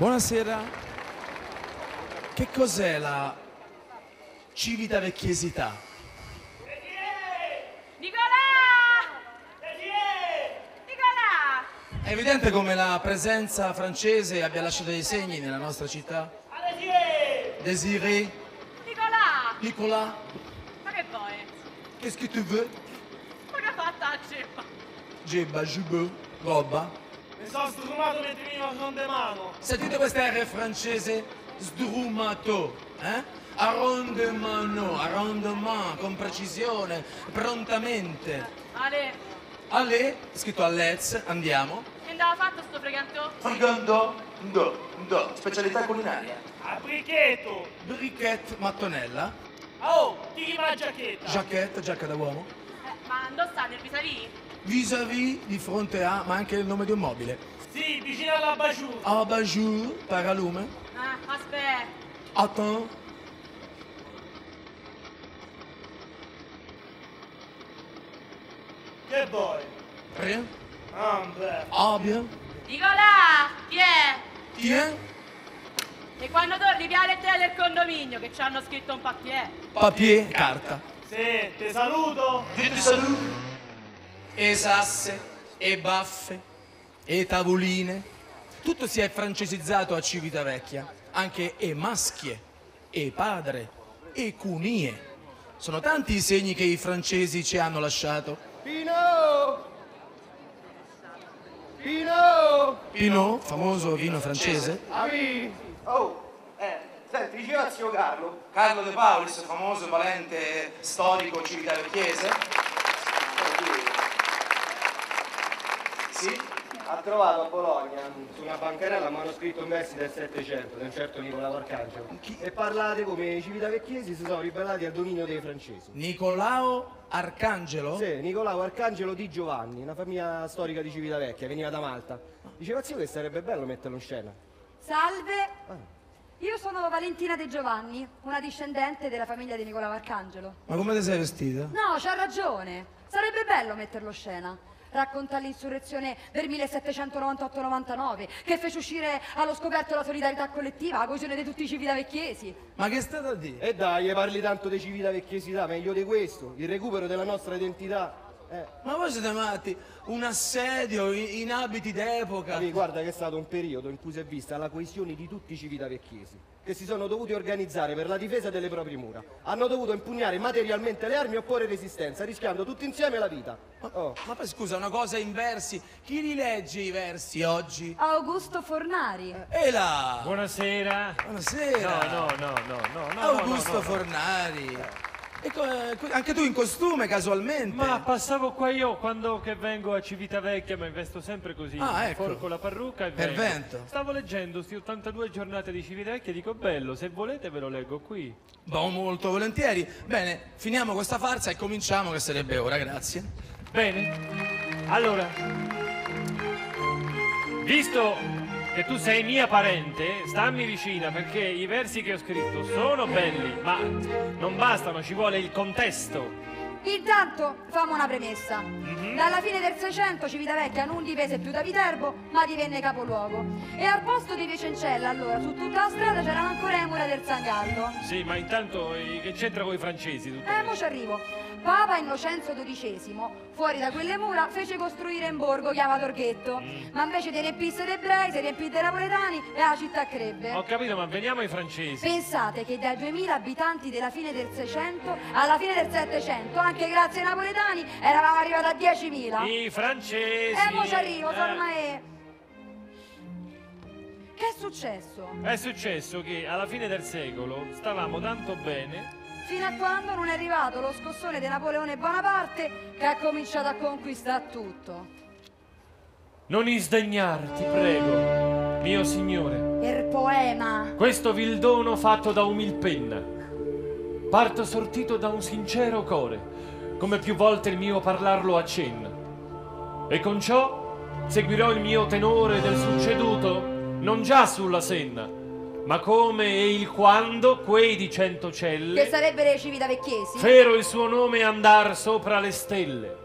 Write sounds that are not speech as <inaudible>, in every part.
Buonasera. Che cos'è la civitavecchiesità? Nicolà! Nicolà! È evidente come la presenza francese abbia lasciato dei segni nella nostra città. Désiré, Nicolà! Nicolas, Ma che vuoi? qu'est-ce que tu veux? Ma che ha fatto la ceppa? Gebba, jubeu, roba. Mi sono strumato mentre veniva con de mano. Sentite questa R francese? Sdrumato, eh? Arrondement, arrondement, con precisione, prontamente. Ale, Allez, scritto a Let's, andiamo. che andava fatto sto fregantò? Frigando, ndo, ndo, specialità culinaria. A brichetto. Briquette mattonella, Oh, tiri la giacchetta. giacchetta, giacca da uomo. Eh, ma sta nel vis-à-vis? Vis-à-vis di fronte a, ma anche il nome di un mobile. Sì, vicino alla baciù. Abajur, paralume. Ah, aspetta. Attends. Che vuoi? Rien. Ah, beh. Ah, bien. Nicolà! Chi è? Tiens. E quando torni via le lettere del condominio che ci hanno scritto un papier. Papier, carta. Sì, ti saluto. Je ti saluto. E sasse, e baffe, e tavoline. Tutto si è francesizzato a Civitavecchia. Anche e maschie, e padre, e cunie. Sono tanti i segni che i francesi ci hanno lasciato. Pino! Pino! Pinot, famoso vino francese. Ami! Oh, eh, senti, diceva zio Carlo, Carlo De Paulis, famoso valente storico civitavecchiese. Sì? Ha trovato a Bologna, su una bancarella, un manoscritto in versi del Settecento, di un certo Nicolao Arcangelo. E parlate come i civitavecchiesi si sono ribellati al dominio dei francesi. Nicolao Arcangelo? Sì, Nicolao Arcangelo di Giovanni, una famiglia storica di Civitavecchia, veniva da Malta. Diceva zio che sarebbe bello metterlo in scena. Salve, io sono Valentina De Giovanni, una discendente della famiglia di Nicolao Arcangelo. Ma come ti sei vestita? No, c'ha ragione, sarebbe bello metterlo in scena. Racconta l'insurrezione del 1798-99 che fece uscire allo scoperto la solidarietà collettiva, la coesione di tutti i civitavecchiesi. Ma che state a dire? E dai, parli tanto di civitavecchiesità, meglio di questo, il recupero della nostra identità. Eh, Ma voi siete matti? Un assedio in, in abiti d'epoca. Guarda che è stato un periodo in cui si è vista la coesione di tutti i civitavecchiesi, che si sono dovuti organizzare per la difesa delle proprie mura. Hanno dovuto impugnare materialmente le armi e opporre resistenza, rischiando tutti insieme la vita. Oh. Ma poi scusa, una cosa in versi. Chi rilegge i versi oggi? Augusto Fornari. E là! Buonasera. Buonasera! No, no, no, no, no, no. Augusto no, no, no. Fornari. Eh, anche tu in costume, casualmente. Ma passavo qua io quando che vengo a Civitavecchia, mi vesto sempre così. Ah, ecco. Porco la parrucca e Per vento. Stavo leggendo sti 82 giornate di Civitavecchia e dico bello, se volete ve lo leggo qui. Boh, molto volentieri. Bene, finiamo questa farsa e cominciamo, che sarebbe ora, grazie. Bene. Allora, visto che tu sei mia parente, stammi vicina perché i versi che ho scritto sono belli, ma non bastano, ci vuole il contesto. Intanto, famo una premessa. Dalla fine del 600 Civitavecchia non dipese più da Viterbo, ma divenne capoluogo. E al posto di Vicencella, allora, su tutta la strada c'erano ancora le mura del Zangallo. Sì, ma intanto eh, che c'entra con i francesi tutto Eh, mo ci arrivo. Papa Innocenzo XII, fuori da quelle mura, fece costruire un borgo chiamato Orghetto. Ma invece di di ebrei, si riempì dei napoletani e la città crebbe. Ho capito, ma veniamo ai francesi. Pensate che dai 2000 abitanti della fine del 600 alla fine del 700, anche grazie ai napoletani, eravamo arrivati a 10.000. I francesi. Eh, mo ci arrivo, Eh, ormai... Che è successo? È successo che alla fine del secolo stavamo tanto bene. Fino a quando non è arrivato lo scossone di Napoleone Bonaparte che ha cominciato a conquistare tutto. Non isdegnarti, prego, mio signore. Il poema. Questo vil dono fatto da umil penna. Parto sortito da un sincero core, come più volte il mio parlarlo accenna. E con ciò seguirò il mio tenore del succeduto, non già sulla senna, ma come e il quando quei di Che Centocelle sarebbero i civitavecchiesi? fero il suo nome andar sopra le stelle.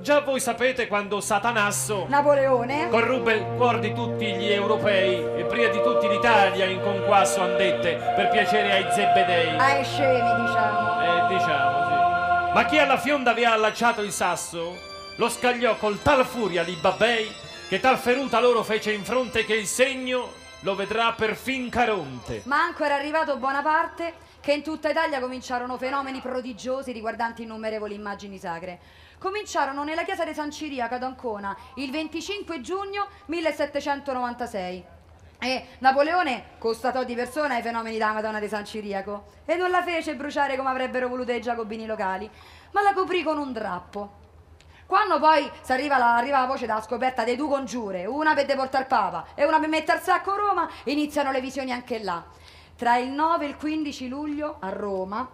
Già voi sapete quando Satanasso Napoleone? corrubbe il cuore di tutti gli europei e prima di tutti l'Italia in conquasso andette per piacere ai zebedei. Ai scemi, diciamo. Eh, diciamo, sì. Ma chi alla fionda vi ha allacciato il sasso lo scagliò col tal furia di babbei che tal feruta loro fece in fronte che il segno lo vedrà Caronte. Ma anche era arrivato Bonaparte che in tutta Italia cominciarono fenomeni prodigiosi riguardanti innumerevoli immagini sacre. Cominciarono nella chiesa di San Ciriaco ad Ancona il 25 giugno 1796. E Napoleone constatò di persona i fenomeni della Madonna di San Ciriaco e non la fece bruciare come avrebbero voluto i giacobini locali, ma la coprì con un drappo. Quando poi arriva la, arriva la voce della scoperta dei due congiure, una per deportare Papa e una per mettere il sacco a Roma, iniziano le visioni anche là. Tra il 9 e il 15 luglio a Roma,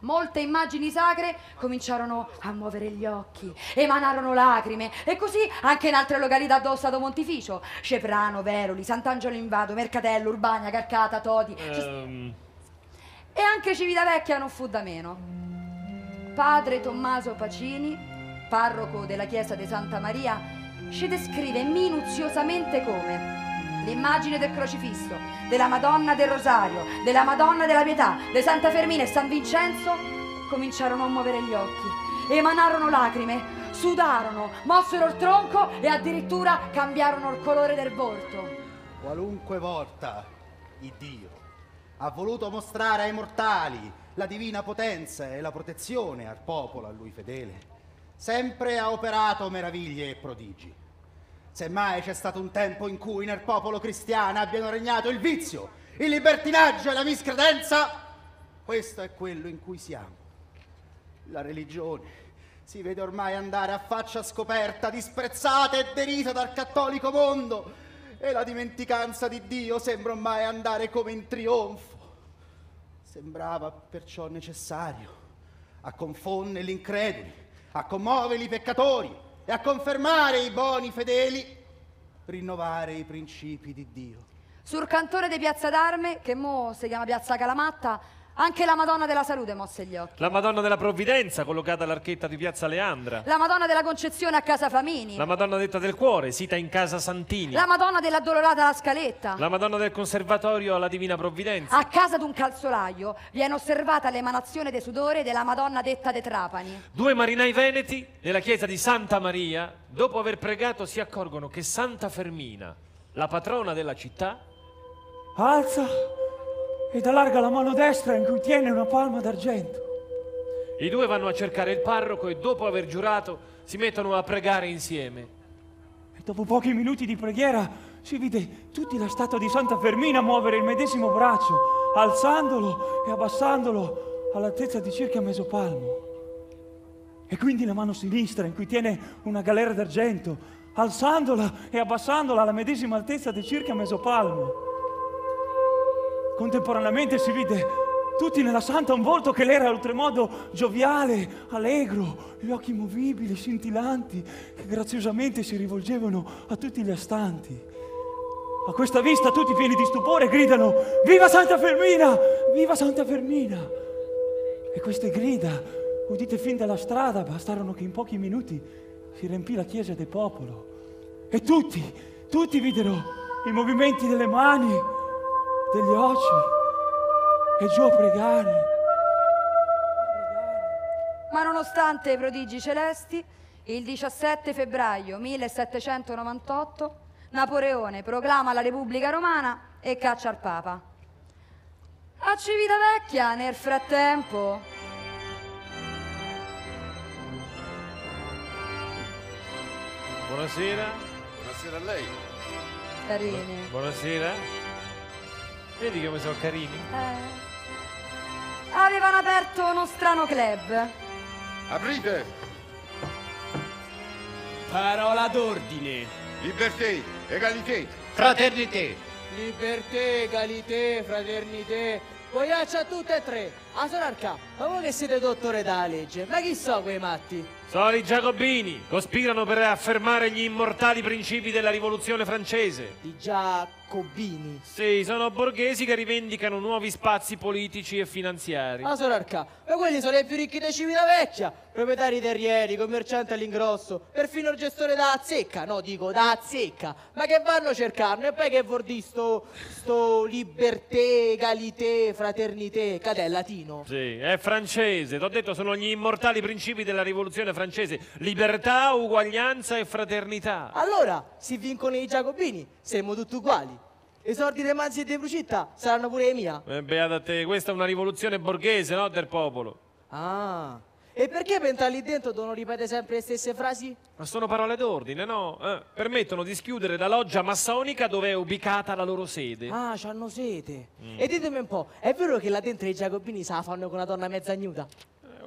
molte immagini sacre cominciarono a muovere gli occhi, emanarono lacrime e così anche in altre località dello Stato Pontificio, Ceprano, Veroli, Sant'Angelo Invado, Mercatello, Urbania, Carcata, Todi. Ehm, E anche Civitavecchia non fu da meno. Padre Tommaso Pacini, parroco della chiesa di Santa Maria, ci descrive minuziosamente come l'immagine del crocifisso, della Madonna del Rosario, della Madonna della Pietà, di Santa Fermina e San Vincenzo cominciarono a muovere gli occhi, emanarono lacrime, sudarono, mossero il tronco e addirittura cambiarono il colore del volto. Qualunque volta il Dio ha voluto mostrare ai mortali la divina potenza e la protezione al popolo a lui fedele, sempre ha operato meraviglie e prodigi. Semmai c'è stato un tempo in cui nel popolo cristiano abbiano regnato il vizio, il libertinaggio e la miscredenza, questo è quello in cui siamo. La religione si vede ormai andare a faccia scoperta, disprezzata e derisa dal cattolico mondo, e la dimenticanza di Dio sembra ormai andare come in trionfo. Sembrava perciò necessario a confondere gli increduli, a commuovere i peccatori e a confermare i buoni fedeli, rinnovare i principi di Dio. Sul cantore di Piazza d'Arme, che mo si chiama Piazza Calamatta, anche la Madonna della Salute mosse gli occhi. la Madonna della Provvidenza collocata all'archetta di Piazza Leandra. La Madonna della Concezione a Casa Famini. La Madonna detta del cuore, sita in casa Santini. La Madonna dell'Addolorata alla Scaletta. La Madonna del Conservatorio alla Divina Provvidenza. A casa d'un calzolaio viene osservata l'emanazione di sudore della Madonna detta de Trapani. Due marinai veneti nella chiesa di Santa Maria, dopo aver pregato, si accorgono che Santa Fermina, la patrona della città, Alza ed allarga la mano destra in cui tiene una palma d'argento. i due vanno a cercare il parroco e dopo aver giurato si mettono a pregare insieme. E dopo pochi minuti di preghiera si vide tutti la statua di Santa Fermina muovere il medesimo braccio, alzandolo e abbassandolo all'altezza di circa mesopalmo. E quindi la mano sinistra in cui tiene una galera d'argento, alzandola e abbassandola alla medesima altezza di circa mesopalmo. Contemporaneamente si vide tutti nella santa un volto che l'era oltremodo gioviale, allegro, gli occhi movibili, scintillanti, che graziosamente si rivolgevano a tutti gli astanti. A questa vista tutti pieni di stupore gridano Viva Santa Fermina! Viva Santa Fermina! E queste grida, udite fin dalla strada, bastarono che in pochi minuti si riempì la chiesa del popolo. E tutti, tutti videro i movimenti delle mani, degli occhi e giù a pregare. Ma nonostante i prodigi celesti, il 17 febbraio 1798 Napoleone proclama la Repubblica Romana e caccia il Papa. A Civitavecchia, nel frattempo, Buonasera. Buonasera a lei. carini, Buonasera. Vedi come sono carini? eh, avevano aperto uno strano club. Aprite! Parola d'ordine. Liberté, egalité. Fraternité. Liberté, egalité, fraternité. Voyage a tutte e tre. Ah, Sorarca, ma voi che siete dottore della legge, ma chi so quei matti? Sono i giacobini, cospirano per affermare gli immortali principi della rivoluzione francese. I giacobini. Sì, sono borghesi che rivendicano nuovi spazi politici e finanziari. Ah, Sorarca, ma quelli sono i più ricchi di Civitavecchia, proprietari terrieri, commercianti all'ingrosso, perfino il gestore da zecca, no, dico da zecca, ma che vanno cercando? E poi che vuol dire sto, sto liberté, egalité, fraternité, che è latino? Sì, è francese, t'ho detto sono gli immortali principi della rivoluzione francese. Libertà, uguaglianza e fraternità. Allora, si vincono i giacobini, siamo tutti uguali. I soldi dei Manzi e dei Brucitta saranno pure i mia. Eh, beata te, questa è una rivoluzione borghese, no? Del popolo. Ah, e perché per entrare lì dentro devono ripetere sempre le stesse frasi? Ma sono parole d'ordine, no? Eh, permettono di schiudere la loggia massonica dove è ubicata la loro sede. Ah, c'hanno sete. Mm. E ditemi un po', è vero che là dentro i giacobini se la fanno con una donna mezza nuda?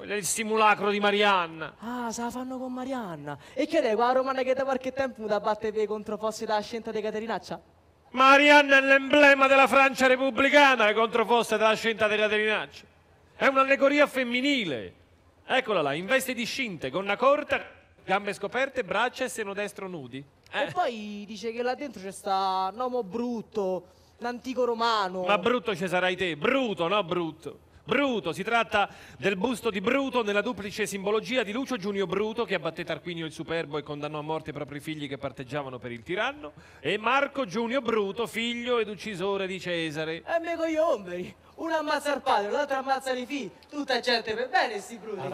È il simulacro di Marianna. Ah, se la fanno con Marianna. E che è quella romana che da qualche tempo da batte per i controfossi della scelta di Caterinaccia? Marianna è l'emblema della Francia repubblicana, le controfosse della scelta di Caterinaccia. È un'allegoria femminile. Eccola là, in veste di scinte, gonna corta, gambe scoperte, braccia e seno destro nudi. Eh. E poi dice che là dentro c'è sta un uomo brutto, l'antico romano. Ma brutto ci sarai te, bruto, no brutto. Bruto, si tratta del busto di Bruto nella duplice simbologia di Lucio Giunio Bruto che abbatté Tarquinio il Superbo e condannò a morte i propri figli che parteggiavano per il tiranno e Marco Giunio Bruto, figlio ed uccisore di Cesare. E me con gli ombri. Uno ammazza il padre, l'altro ammazza i figli. Tutta gente per bene sti bruti.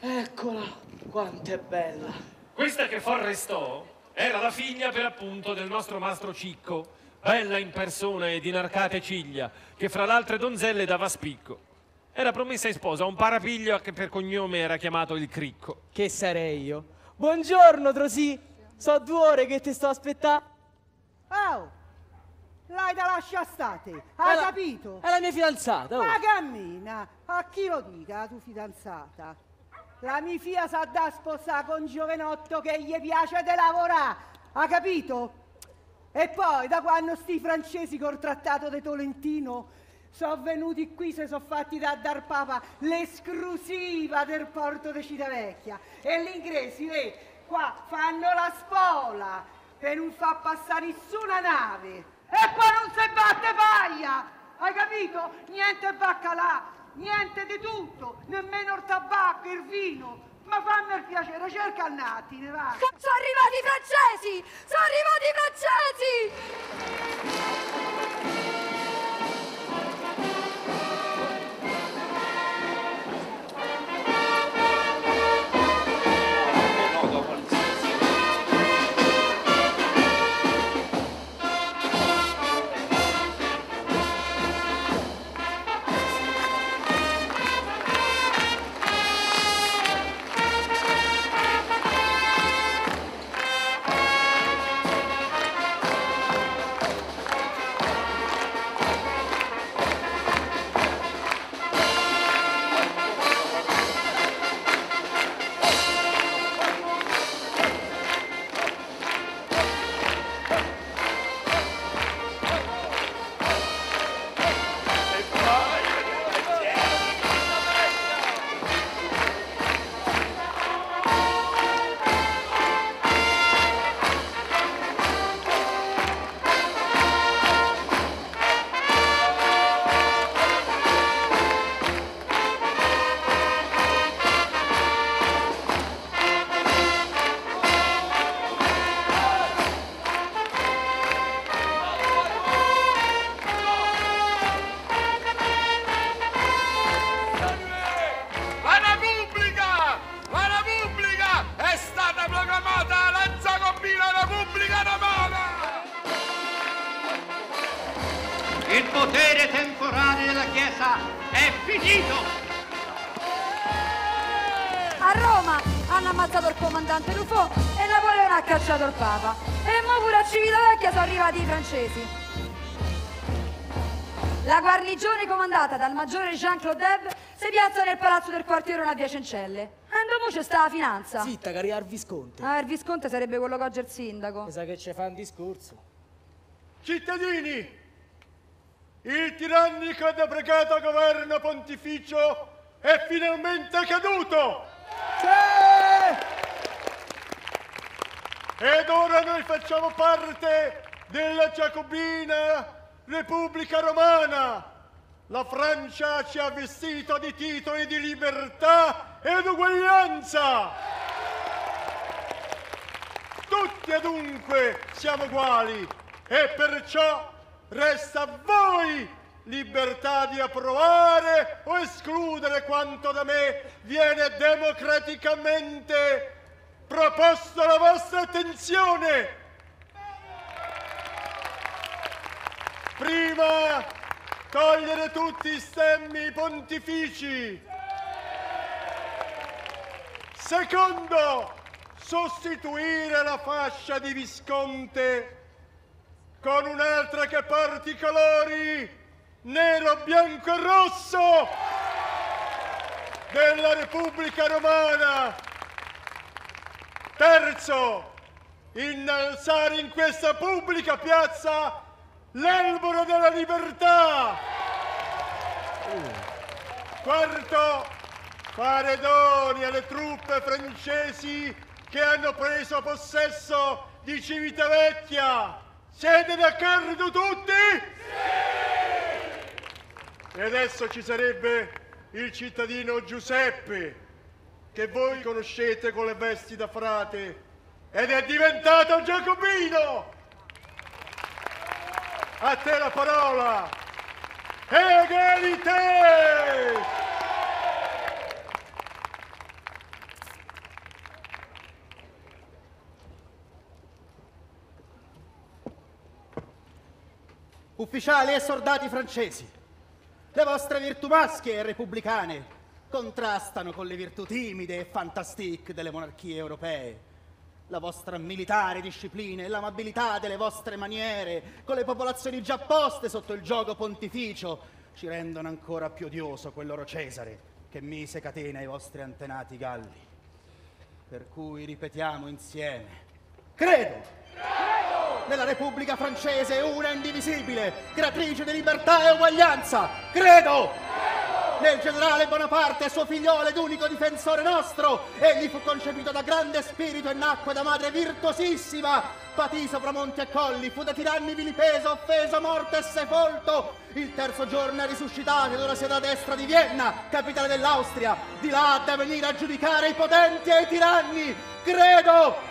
Eccola, quanto è bella. Questa che for restò era la figlia per appunto del nostro mastro Cicco, bella in persona e di narcate ciglia, che fra le altre donzelle dava spicco. Era promessa in sposa a un parapiglio che per cognome era chiamato il Cricco. Che sarei io? Buongiorno, Trosì. So due ore che ti sto aspettando. Oh, l'hai da lasciare state, hai la- capito? È la mia fidanzata. oh. Ma cammina, a chi lo dica, la tua fidanzata? La mia figlia sa da sposare con un giovenotto che gli piace di lavorare, ha capito? E poi, da quando sti francesi col trattato di Tolentino sono venuti qui, si sono fatti da dar papa l'esclusiva del porto di Civitavecchia. E gli inglesi, vedi, qua fanno la spola per non far passare nessuna nave. E qua non si batte paglia! Hai capito? Niente baccalà, niente di tutto, nemmeno il tabacco, il vino. Ma fammi il piacere, cerca il nattine, va. Sono arrivati i francesi! Sono arrivati i francesi! Dal maggiore Jean-Claude Deb si piazza nel palazzo del quartiere a Via Cencelle. E dopo c'è sta la finanza. Zitta, che arriva il Visconte. Ah, il Visconte sarebbe quello che oggi è il sindaco. Mi sa che ci fa un discorso. Cittadini, Il tirannico ed abrogato governo pontificio è finalmente caduto! Ed ora noi facciamo parte della Giacobina Repubblica Romana. La Francia ci ha vestito di titoli di libertà ed uguaglianza. Tutti adunque siamo uguali e perciò resta a voi libertà di approvare o escludere quanto da me viene democraticamente proposto alla vostra attenzione. Prima, togliere tutti i stemmi pontifici. Secondo, sostituire la fascia di Visconte con un'altra che porti i colori nero, bianco e rosso della Repubblica Romana. Terzo, innalzare in questa pubblica piazza l'albero della libertà. Quarto, fare doni alle truppe francesi che hanno preso possesso di Civitavecchia. Siete d'accordo tutti? Sì! E adesso ci sarebbe il cittadino Giuseppe, che voi conoscete con le vesti da frate, ed è diventato giacobino! A te la parola! Egalité! Ufficiali e soldati francesi, le vostre virtù maschie e repubblicane contrastano con le virtù timide e fantastique delle monarchie europee. La vostra militare disciplina e l'amabilità delle vostre maniere con le popolazioni già poste sotto il gioco pontificio ci rendono ancora più odioso quel loro Cesare che mise catena ai vostri antenati galli. Per cui ripetiamo insieme. Credo nella Repubblica Francese una indivisibile, creatrice di libertà e uguaglianza. Credo! Nel generale Bonaparte, suo figliolo ed unico difensore nostro, egli fu concepito da grande spirito e nacque da madre virtuosissima. Patì sopra monti e colli, fu da tiranni vilipeso, offeso, morto e sepolto. Il terzo giorno è risuscitato ed ora siede a destra di Vienna, capitale dell'Austria. Di là da venire a giudicare i potenti e i tiranni. Credo!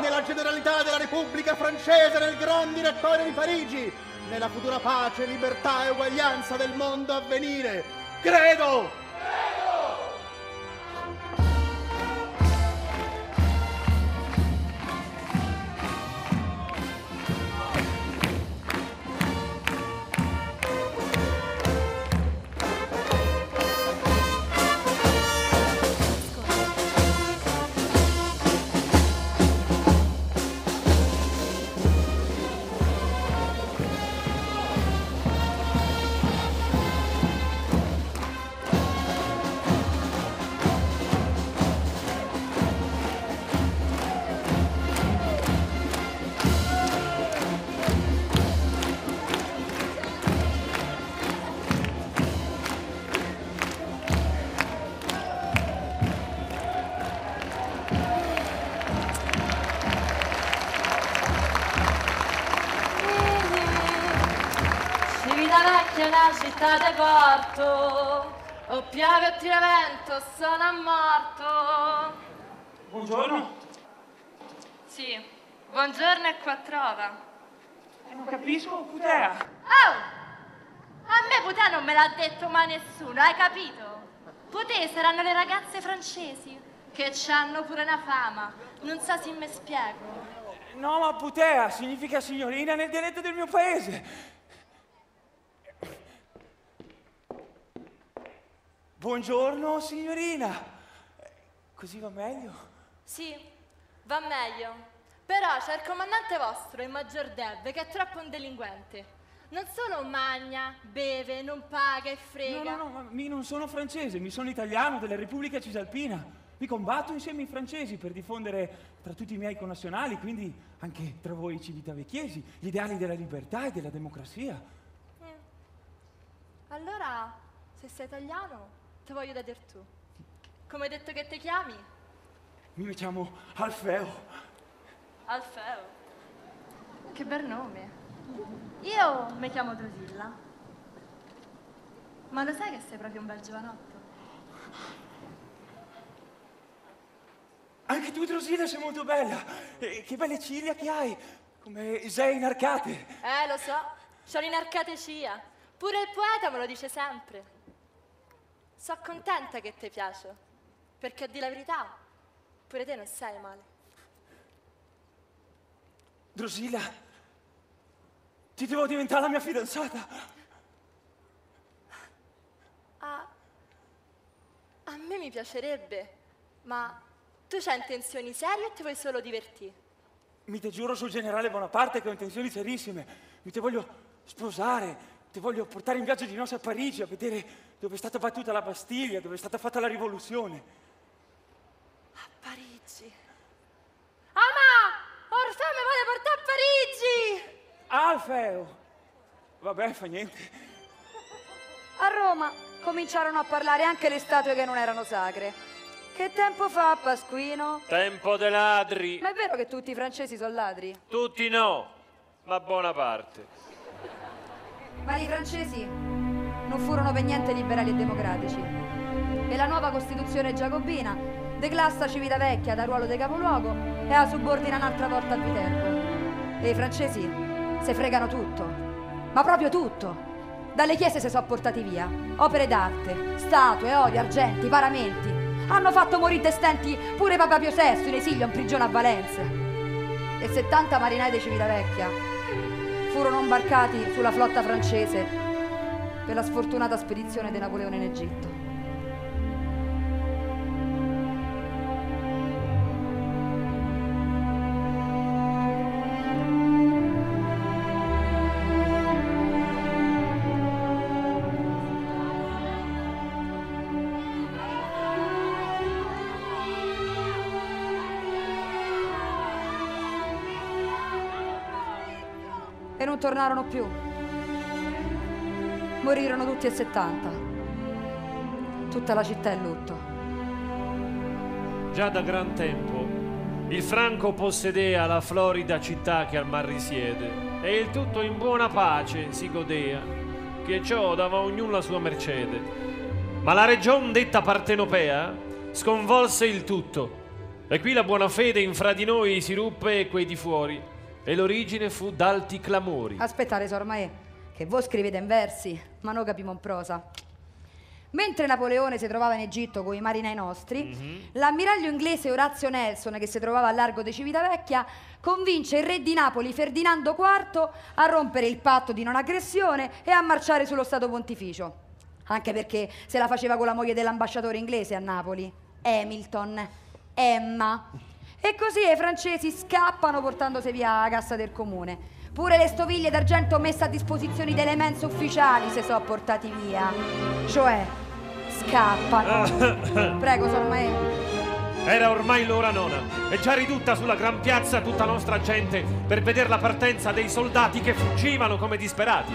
nella generalità della Repubblica francese, nel gran direttore di Parigi, nella futura pace, libertà e uguaglianza del mondo a venire. Credo! Di porto, o piove o tira vento, sono morto. Buongiorno. Sì, buongiorno e qua trova. Eh, non capisco, Putea. Oh! A me Putea non me l'ha detto mai nessuno, hai capito? Putea saranno le ragazze francesi, che hanno pure una fama. Non so se mi spiego. No, ma Putea significa signorina nel dialetto del mio paese. Buongiorno, signorina. Così va meglio? Sì, va meglio. Però c'è il comandante vostro, il maggior Deb, che è troppo un delinquente. Non solo magna, beve, non paga e frega. No, no, no, ma mi non sono francese, mi sono italiano della Repubblica Cisalpina. Mi combatto insieme ai francesi per diffondere tra tutti i miei connazionali, quindi anche tra voi civitavecchiesi, gli ideali della libertà e della democrazia. Allora, se sei italiano, ti voglio da dir tu. Come hai detto che ti chiami? Mi chiamo Alfeo. Alfeo. Che bel nome. Io mi chiamo Drusilla. Ma lo sai che sei proprio un bel giovanotto? Anche tu, Drusilla, sei molto bella. E che belle ciglia che hai. Come sei inarcate. Eh, lo so. C'ho l'inarcate cia. Pure il poeta me lo dice sempre. So contenta che ti piace. Perché a dire la verità, pure te non sei male. Drusilla, ti devo diventare la mia fidanzata. Ah, a me mi piacerebbe, ma tu c'hai intenzioni serie o ti vuoi solo divertire? Mi te giuro sul generale Bonaparte che ho intenzioni serissime. Mi te voglio sposare, ti voglio portare in viaggio di nozze a Parigi a vedere dove è stata battuta la Bastiglia, dove è stata fatta la rivoluzione. A Parigi. Ama! Orfeo mi vuole portare a Parigi! Alfeo! Vabbè, fa niente. A Roma cominciarono a parlare anche le statue che non erano sacre. Che tempo fa, Pasquino? Tempo dei ladri. Ma è vero che tutti i francesi sono ladri? Tutti no, ma buona parte. Ma i francesi non furono per niente liberali e democratici. E la nuova Costituzione giacobina declassa Civitavecchia dal ruolo di capoluogo e la subordina un'altra volta a Viterbo. E i francesi se fregano tutto, ma proprio tutto. Dalle chiese si sono portati via opere d'arte, statue, ori, argenti, paramenti. Hanno fatto morire destenti pure Papa Pio VI in esilio in prigione a Valenze. E 70 marinai di Civitavecchia furono imbarcati sulla flotta francese per la sfortunata spedizione di Napoleone in Egitto. E non tornarono più. Morirono tutti e 70. Tutta la città è lutto. Già da gran tempo il Franco possedea la florida città che al mar risiede e il tutto in buona pace si godea, che ciò dava ognuno la sua mercede. Ma la region detta partenopea sconvolse il tutto e qui la buona fede infra di noi si ruppe e quei di fuori e l'origine fu d'alti clamori. Aspettate, Sor Mae, che voi scrivete in versi, ma noi capiamo in prosa. Mentre Napoleone si trovava in Egitto con i marinai nostri, l'ammiraglio inglese Orazio Nelson, che si trovava a largo di Civitavecchia, convince il re di Napoli Ferdinando IV a rompere il patto di non aggressione e a marciare sullo Stato Pontificio. Anche perché se la faceva con la moglie dell'ambasciatore inglese a Napoli, Hamilton, Emma. E così i francesi scappano portandosi via la cassa del comune. Pure le stoviglie d'argento messe a disposizione delle mense ufficiali si sono portati via. Cioè, scappano. <laughs> Prego, Sor Mae. Era ormai l'ora nona e già ridotta sulla gran piazza tutta nostra gente per vedere la partenza dei soldati che fuggivano come disperati.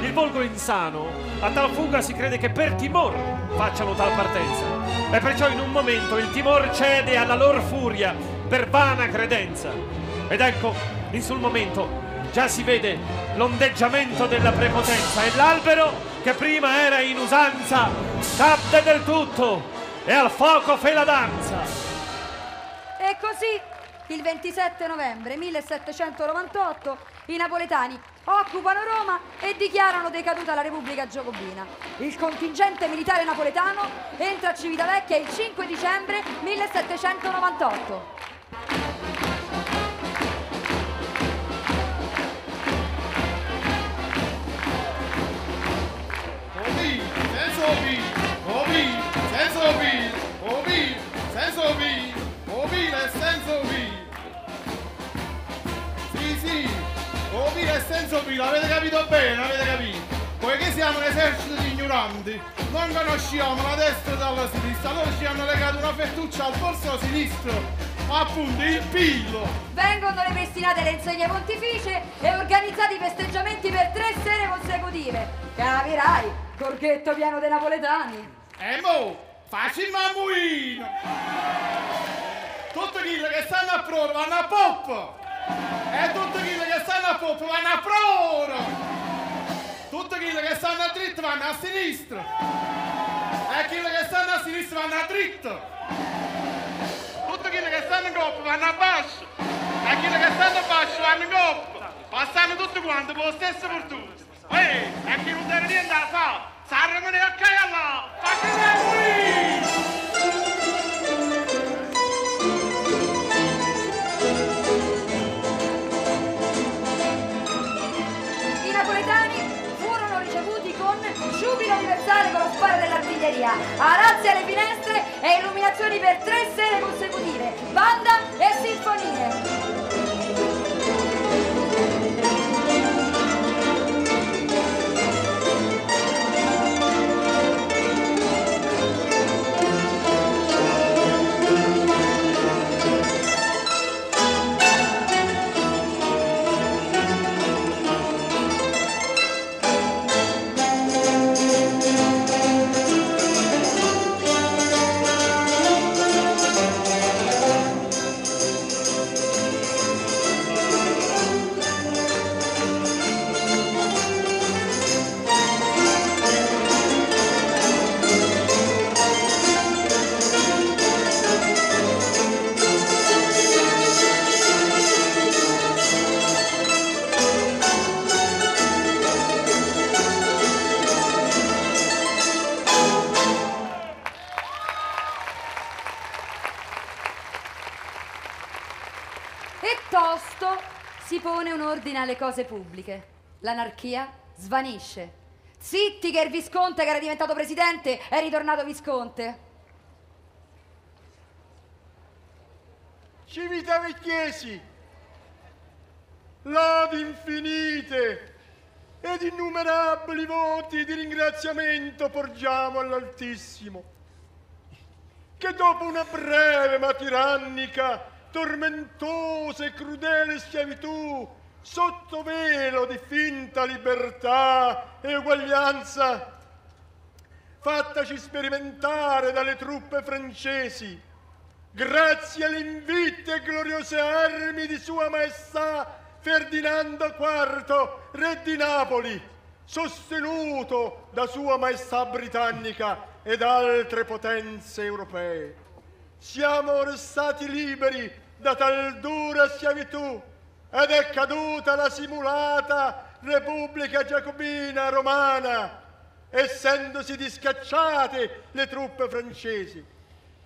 Il volgo insano a tal fuga si crede che per timor facciano tal partenza e perciò in un momento il timor cede alla lor furia per vana credenza. Ed ecco, in sul momento già si vede l'ondeggiamento della prepotenza e l'albero che prima era in usanza cadde del tutto e al fuoco fe la danza. E così, il 27 novembre 1798, i napoletani occupano Roma e dichiarano decaduta la Repubblica Giacobina. Il contingente militare napoletano entra a Civitavecchia il 5 dicembre 1798. Obi, obi, senza obi, obi, senza obi, obi. Sì, sì, obi e senza obi, l'avete capito bene, l'avete capito. Poiché siamo un esercito di ignoranti, non conosciamo la destra dalla sinistra, loro ci hanno legato una fettuccia al polso sinistro, appunto il pillo. Vengono ripristinate le insegne pontificie e organizzati festeggiamenti per tre sere consecutive. Capirai Gorghetto pieno dei napoletani. E mo, facci il mammuino! Tutti quelli che stanno a prora vanno a pop! E tutti quelli che stanno a pop vanno a prora! Tutti quelli che stanno a dritto vanno a sinistra! E quelli che stanno a sinistra vanno a dritto! Tutti quelli che stanno in coppa vanno a basso! E quelli che stanno a basso vanno in coppa! Passano tutti quanti per lo stesso percorso! Arazzi alle finestre e illuminazioni per tre sere consecutive, banda e sinfonie. E tosto si pone un ordine alle cose pubbliche. L'anarchia svanisce. Zitti che il Visconte che era diventato presidente è ritornato Visconte. Civita vecchiesi, lodi infinite ed innumerabili voti di ringraziamento porgiamo all'Altissimo, che dopo una breve ma tirannica, tormentosa e crudele schiavitù, sotto velo di finta libertà e uguaglianza, fattaci sperimentare dalle truppe francesi, grazie alle invitte e gloriose armi di Sua Maestà Ferdinando IV, re di Napoli, sostenuto da Sua Maestà Britannica ed altre potenze europee. Siamo ora stati liberi da tal dura schiavitù ed è caduta la simulata Repubblica Giacobina Romana, essendosi discacciate le truppe francesi.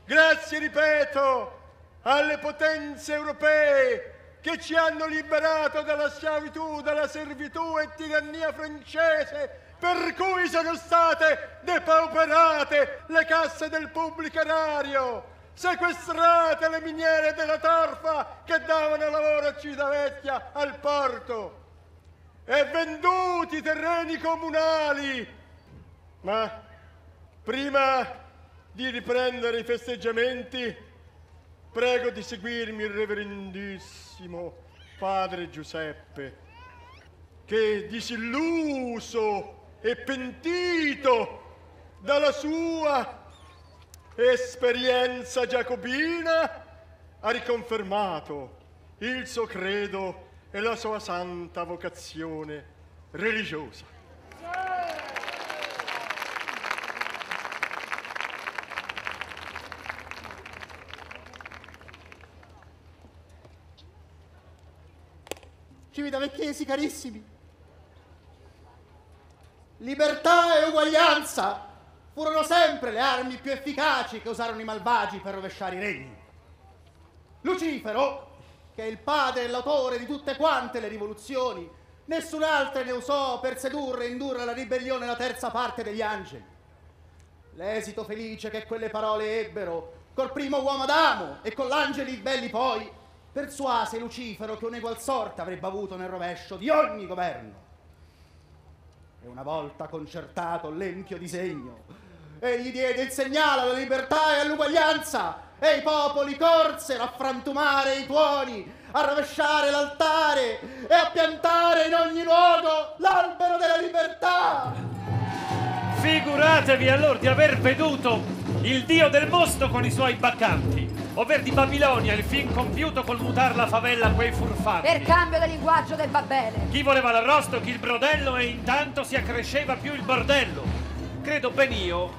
Grazie, ripeto, alle potenze europee che ci hanno liberato dalla schiavitù, dalla servitù e tirannia francese, per cui sono state depauperate le casse del pubblico erario, sequestrate le miniere della torfa che davano lavoro a Civitavecchia al porto e venduti i terreni comunali. Ma prima di riprendere i festeggiamenti, prego di seguirmi il reverendissimo padre Giuseppe, che disilluso e pentito dalla sua esperienza giacobina ha riconfermato il suo credo e la sua santa vocazione religiosa. Civitavecchiesi carissimi, libertà e uguaglianza furono sempre le armi più efficaci che usarono i malvagi per rovesciare i regni. Lucifero, che è il padre e l'autore di tutte quante le rivoluzioni, nessun'altra ne usò per sedurre e indurre alla ribellione la terza parte degli angeli. L'esito felice che quelle parole ebbero col primo uomo Adamo e con l'angeli belli poi, persuase Lucifero che un'egual sorte avrebbe avuto nel rovescio di ogni governo. E una volta concertato l'empio disegno, egli diede il segnale alla libertà e all'uguaglianza, e i popoli corsero a frantumare i tuoni, a rovesciare l'altare e a piantare in ogni luogo l'albero della libertà. Figuratevi allora di aver veduto il dio del mosto con i suoi baccanti, ovvero di Babilonia, il film compiuto col mutar la favella a quei furfanti. Per cambio del linguaggio del Babele. Chi voleva l'arrosto, chi il brodello e intanto si accresceva più il bordello. Credo ben io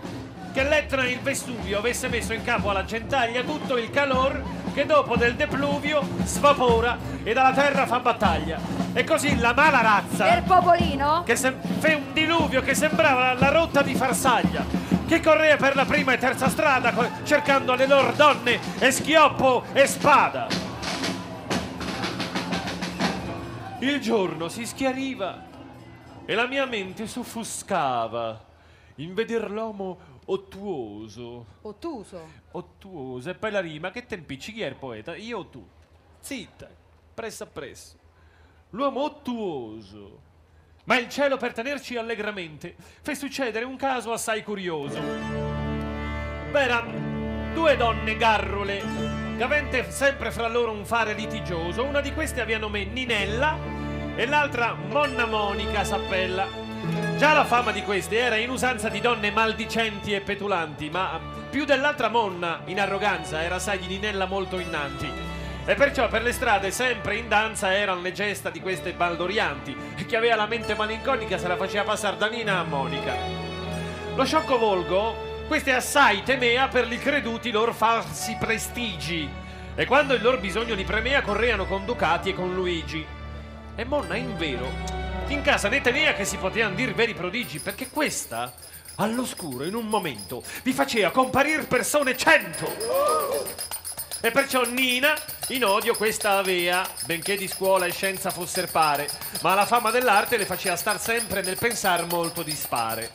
che l'Etna e il Vesuvio avesse messo in capo alla gentaglia tutto il calor che dopo del depluvio svapora e dalla terra fa battaglia. E così la mala razza Per Popolino? che se- fe un diluvio che sembrava la rotta di Farsaglia che correa per la prima e terza strada cercando le loro donne e schioppo e spada. Il giorno si schiariva e la mia mente s'offuscava in veder l'uomo ottuoso. Ottuso. Ottuoso. E poi la rima, che te impicci? Chi è il poeta? Io o tu? Zitta, presso a presso. L'uomo ottuoso. Ma il cielo, per tenerci allegramente, fe succedere un caso assai curioso. V'eran due donne garrule, che avente sempre fra loro un fare litigioso. Una di queste aveva nome Ninella e l'altra Monna Monica s'appella. Già la fama di queste era in usanza di donne maldicenti e petulanti, ma più dell'altra Monna, in arroganza, era sai di Ninella molto innanti. E perciò per le strade sempre in danza erano le gesta di queste baldorianti, e chi aveva la mente malinconica se la faceva passare da Nina a Monica. Lo sciocco volgo queste assai temea per li creduti lor falsi prestigi, e quando il lor bisogno li premea correano con Ducati e con Luigi. E Monna in vero, in casa ne tenea che si potevano dir veri prodigi, perché questa, all'oscuro, in un momento, vi faceva comparir persone cento. E perciò Nina, in odio questa avea, benché di scuola e scienza fosser pare, ma la fama dell'arte le faceva star sempre nel pensar molto dispare.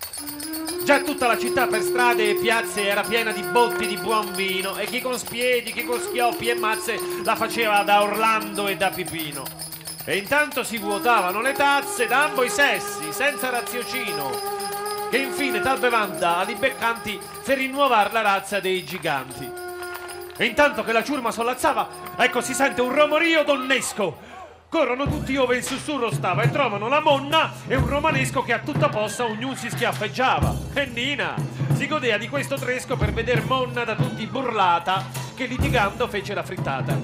Già tutta la città per strade e piazze era piena di botti di buon vino e chi con spiedi, chi con schioppi e mazze la faceva da Orlando e da Pipino. E intanto si vuotavano le tazze da ambo i sessi, senza raziocino, che infine tal bevanda ali beccanti per rinnuovar la razza dei giganti. E intanto che la ciurma sollazzava, ecco si sente un romorio donnesco. Corrono tutti ove il sussurro stava e trovano la monna e un romanesco che a tutta posta ognuno si schiaffeggiava. E Nina si godea di questo tresco per veder monna da tutti burlata che litigando fece la frittata.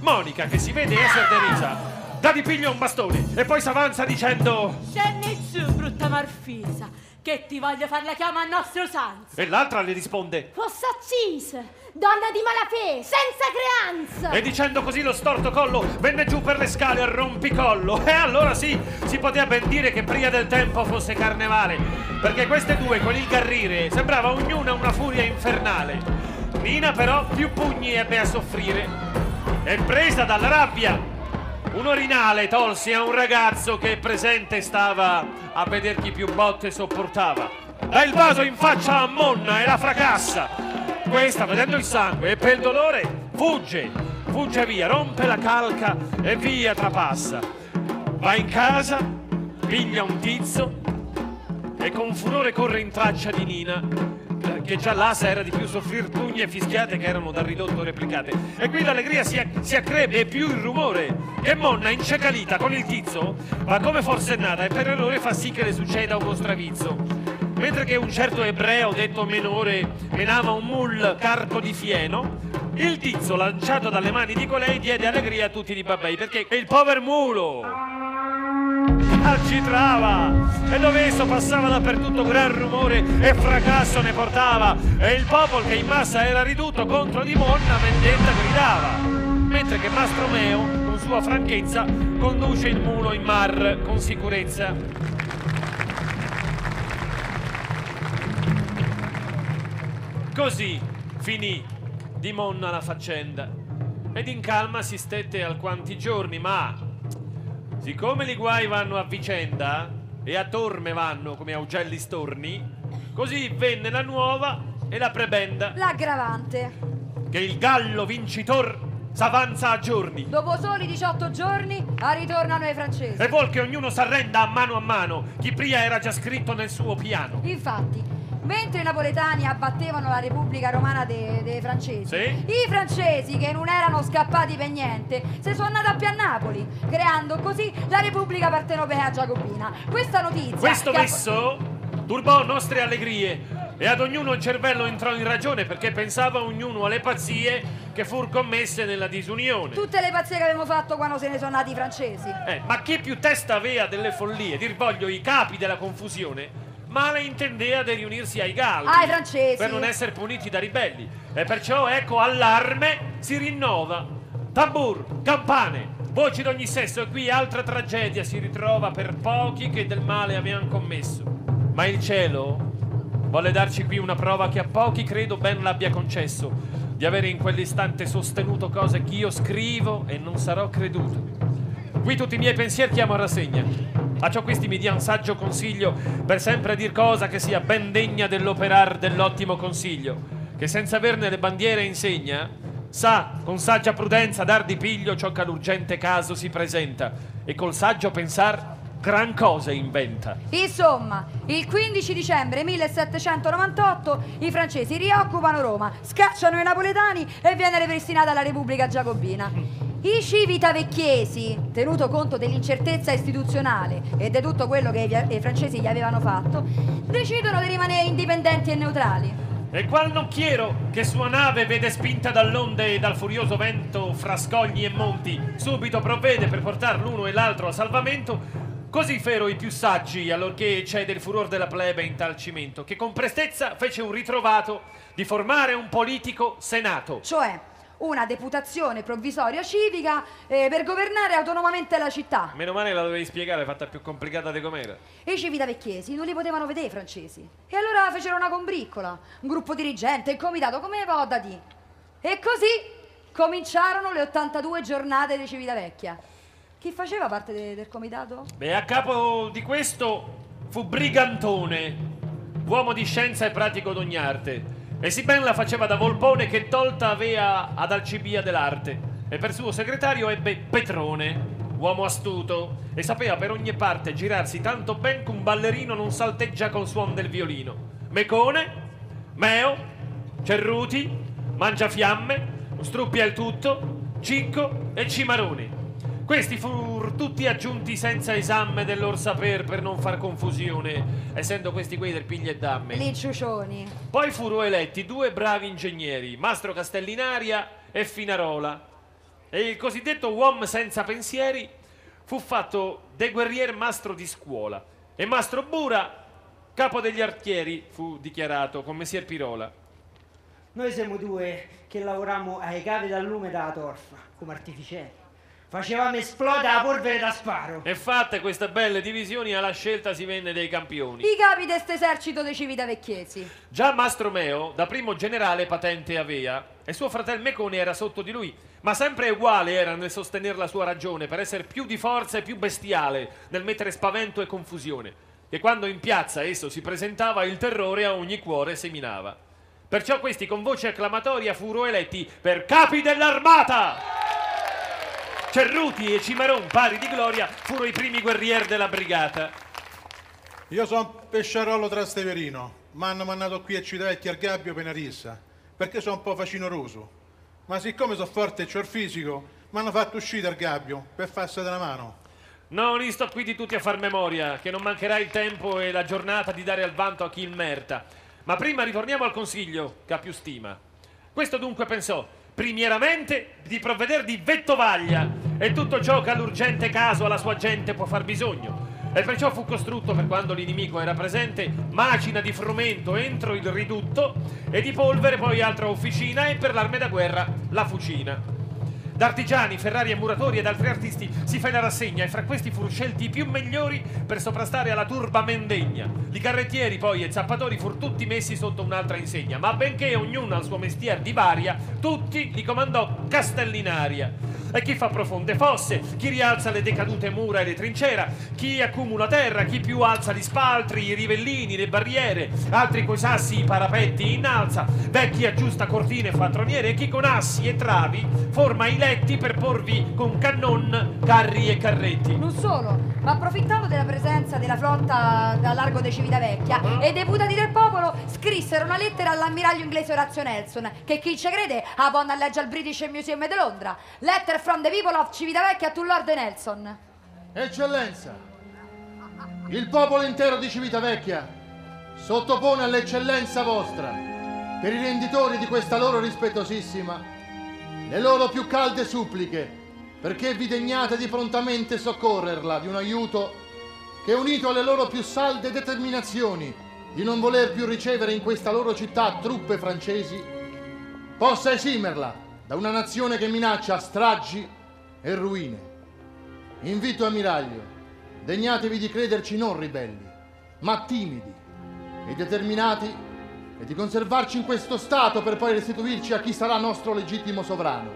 Monica che si vede esser derisa, dà di piglio un bastone e poi s'avanza dicendo Scendi su, brutta marfisa, che ti voglio far la chiama al nostro Sans. e l'altra le risponde Fossa accise, donna di malafè, senza creanza. E dicendo così lo storto collo venne giù per le scale a rompicollo. E allora sì, si poteva ben dire che prima del tempo fosse carnevale. Perché queste due con il garrire sembrava ognuna una furia infernale. Nina però più pugni ebbe a soffrire. E presa dalla rabbia, un orinale tolse a un ragazzo che presente stava a veder chi più botte sopportava. Dà il vaso in faccia a Monna e la fracassa. Questa, vedendo il sangue e per il dolore, fugge, fugge via, rompe la calca e via trapassa. Va in casa, piglia un tizzo e con furore corre in traccia di Nina, che già là era di più soffrir pugni e fischiate che erano dal ridotto replicate. E qui l'allegria si, si accrebbe e più il rumore. E Monna, incecalita con il tizzo, va come forsennata e per errore fa sì che le succeda uno stravizzo. Mentre che un certo ebreo detto menore menava un mul carco di fieno, il tizzo lanciato dalle mani di colei diede allegria a tutti i babbei perché il pover mulo calcitrava e dove esso passava dappertutto gran rumore e fracasso ne portava. E il popolo che in massa era riduto contro di Monna vendetta gridava. Mentre che Mastro Meo con sua franchezza conduce il mulo in mar con sicurezza. Così finì di Monna la faccenda. Ed in calma si stette alquanti giorni, ma siccome i guai vanno a vicenda e a torme vanno come augelli storni, così venne la nuova e la prebenda L'aggravante. che il gallo vincitor s'avanza a giorni Dopo soli 18 giorni a ritornano i francesi. e vuol che ognuno s'arrenda a mano a mano chi prima era già scritto nel suo piano. Infatti, mentre i napoletani abbattevano la Repubblica Romana dei, dei francesi, Sì? i francesi, che non erano scappati per niente, si sono andati più a Napoli, creando così la Repubblica Partenopea Giacobina. Questa notizia... Questo che ha- messo turbò nostre allegrie e ad ognuno il cervello entrò in ragione perché pensava ognuno alle pazzie che fur commesse nella disunione. Tutte le pazzie che avevamo fatto quando se ne sono nati i francesi. Eh, ma chi più testa aveva delle follie, dir voglio i capi della confusione, male intendea di riunirsi ai galli Ai francesi. per non essere puniti da ribelli. E perciò ecco allarme si rinnova. Tambur, campane, voci d'ogni sesso e qui altra tragedia si ritrova per pochi che del male avevano commesso. Ma il cielo volle darci qui una prova che a pochi credo ben l'abbia concesso, di avere in quell'istante sostenuto cose che io scrivo e non sarò creduto. Qui tutti i miei pensieri chiamo a rassegna. A ciò questi mi dia un saggio consiglio per sempre dir cosa che sia ben degna dell'operar dell'ottimo consiglio, che senza averne le bandiere insegna, sa con saggia prudenza dar di piglio ciò che all'urgente caso si presenta e col saggio pensar gran cose inventa. Insomma, il 15 dicembre 1798 i francesi rioccupano Roma, scacciano i napoletani e viene ripristinata la Repubblica Giacobina. I civitavecchiesi, tenuto conto dell'incertezza istituzionale e di tutto quello che i, i francesi gli avevano fatto, decidono di rimanere indipendenti e neutrali. E qual nocchiero che sua nave vede spinta dall'onde e dal furioso vento fra scogli e monti, subito provvede per portar l'uno e l'altro a salvamento, così fero i più saggi, allorché cede il furor della plebe in tal cimento, che con prestezza fece un ritrovato di formare un politico senato. Cioè, una deputazione provvisoria civica eh, per governare autonomamente la città. Meno male la dovevi spiegare, fatta più complicata di com'era. E i civitavecchiesi non li potevano vedere i francesi. E allora fecero una combriccola, un gruppo dirigente, il comitato, come va da di. E così cominciarono le 82 giornate di Civitavecchia. Chi faceva parte de- del comitato? Beh, a capo di questo fu Brigantone, uomo di scienza e pratico d'ogni arte. E si ben la faceva da Volpone che tolta avea ad Alcibia dell'arte. E per suo segretario ebbe Petrone, uomo astuto, e sapeva per ogni parte girarsi tanto ben che un ballerino non salteggia col suon del violino. Mecone, Meo, Cerruti, Mangiafiamme, Struppia il tutto, Cicco e Cimaroni. Questi furono tutti aggiunti senza esame del lor saper per non far confusione, essendo questi quei del piglia e damme. Linciucioni. Poi furono eletti due bravi ingegneri, Mastro Castellinaria e Finarola. E il cosiddetto uomo senza pensieri fu fatto de guerrier mastro di scuola. E Mastro Bura, capo degli artieri, fu dichiarato con Messier Pirola. Noi siamo due che lavoriamo ai cavi dal lume della torfa, come artificieri. Facevamo esplodere la polvere da sparo. E fatte queste belle divisioni, alla scelta si venne dei campioni. I capi di esercito dei civitavecchiesi. Già Mastro Meo, da primo generale patente avea, e suo fratello Mecone era sotto di lui, ma sempre uguale era nel sostenere la sua ragione, per essere più di forza e più bestiale, nel mettere spavento e confusione. E quando in piazza esso si presentava, il terrore a ogni cuore seminava. Perciò questi con voce acclamatoria furono eletti per capi dell'armata! Cerruti e Cimaron, pari di gloria, furono i primi guerrieri della brigata. Io sono Pesciarollo Trasteverino, mi hanno mandato qui a Civitavecchia al gabbio Penarissa, perché sono un po' facinoroso. Ma siccome sono forte e c'ho il fisico, mi hanno fatto uscire dal gabbio per farsi della mano. Non li sto qui di tutti a far memoria, che non mancherà il tempo e la giornata di dare al vanto a chi il merita. Ma prima ritorniamo al consiglio, che ha più stima. Questo dunque pensò, primieramente, di provvedere di vettovaglia e tutto ciò che all'urgente caso alla sua gente può far bisogno. E perciò fu costrutto, per quando l'inimico era presente, macina di frumento entro il ridutto e di polvere poi altra officina e per l'arme da guerra la fucina. D'artigiani, ferrari e muratori ed altri artisti si fe la rassegna e fra questi furono scelti i più migliori per soprastare alla turba mendegna. I carrettieri poi e zappatori furono tutti messi sotto un'altra insegna, ma benché ognuno al suo mestier di varia, tutti li comandò Castellinaria. E chi fa profonde fosse, chi rialza le decadute mura e le trincera, chi accumula terra, chi più alza gli spaltri, i rivellini, le barriere, altri coi sassi i parapetti innalza, vecchi aggiusta cortine e fatroniere, e chi con assi e travi forma i letti per porvi con cannon, carri e carretti. Non solo, ma approfittando della presenza della flotta dal largo di Civitavecchia e i deputati del popolo scrissero una lettera all'ammiraglio inglese Orazio Nelson, che chi ci crede ha buona a leggere al British Museum di Londra. Letter from the people of Civitavecchia to Lord Nelson. Eccellenza, il popolo intero di Civitavecchia sottopone all'eccellenza vostra, per i renditori di questa loro rispettosissima, le loro più calde suppliche, perché vi degnate di prontamente soccorrerla di un aiuto che unito alle loro più salde determinazioni di non voler più ricevere in questa loro città truppe francesi, possa esimerla da una nazione che minaccia stragi e ruine. Invito ammiraglio, degnatevi di crederci non ribelli, ma timidi e determinati e di conservarci in questo stato per poi restituirci a chi sarà nostro legittimo sovrano.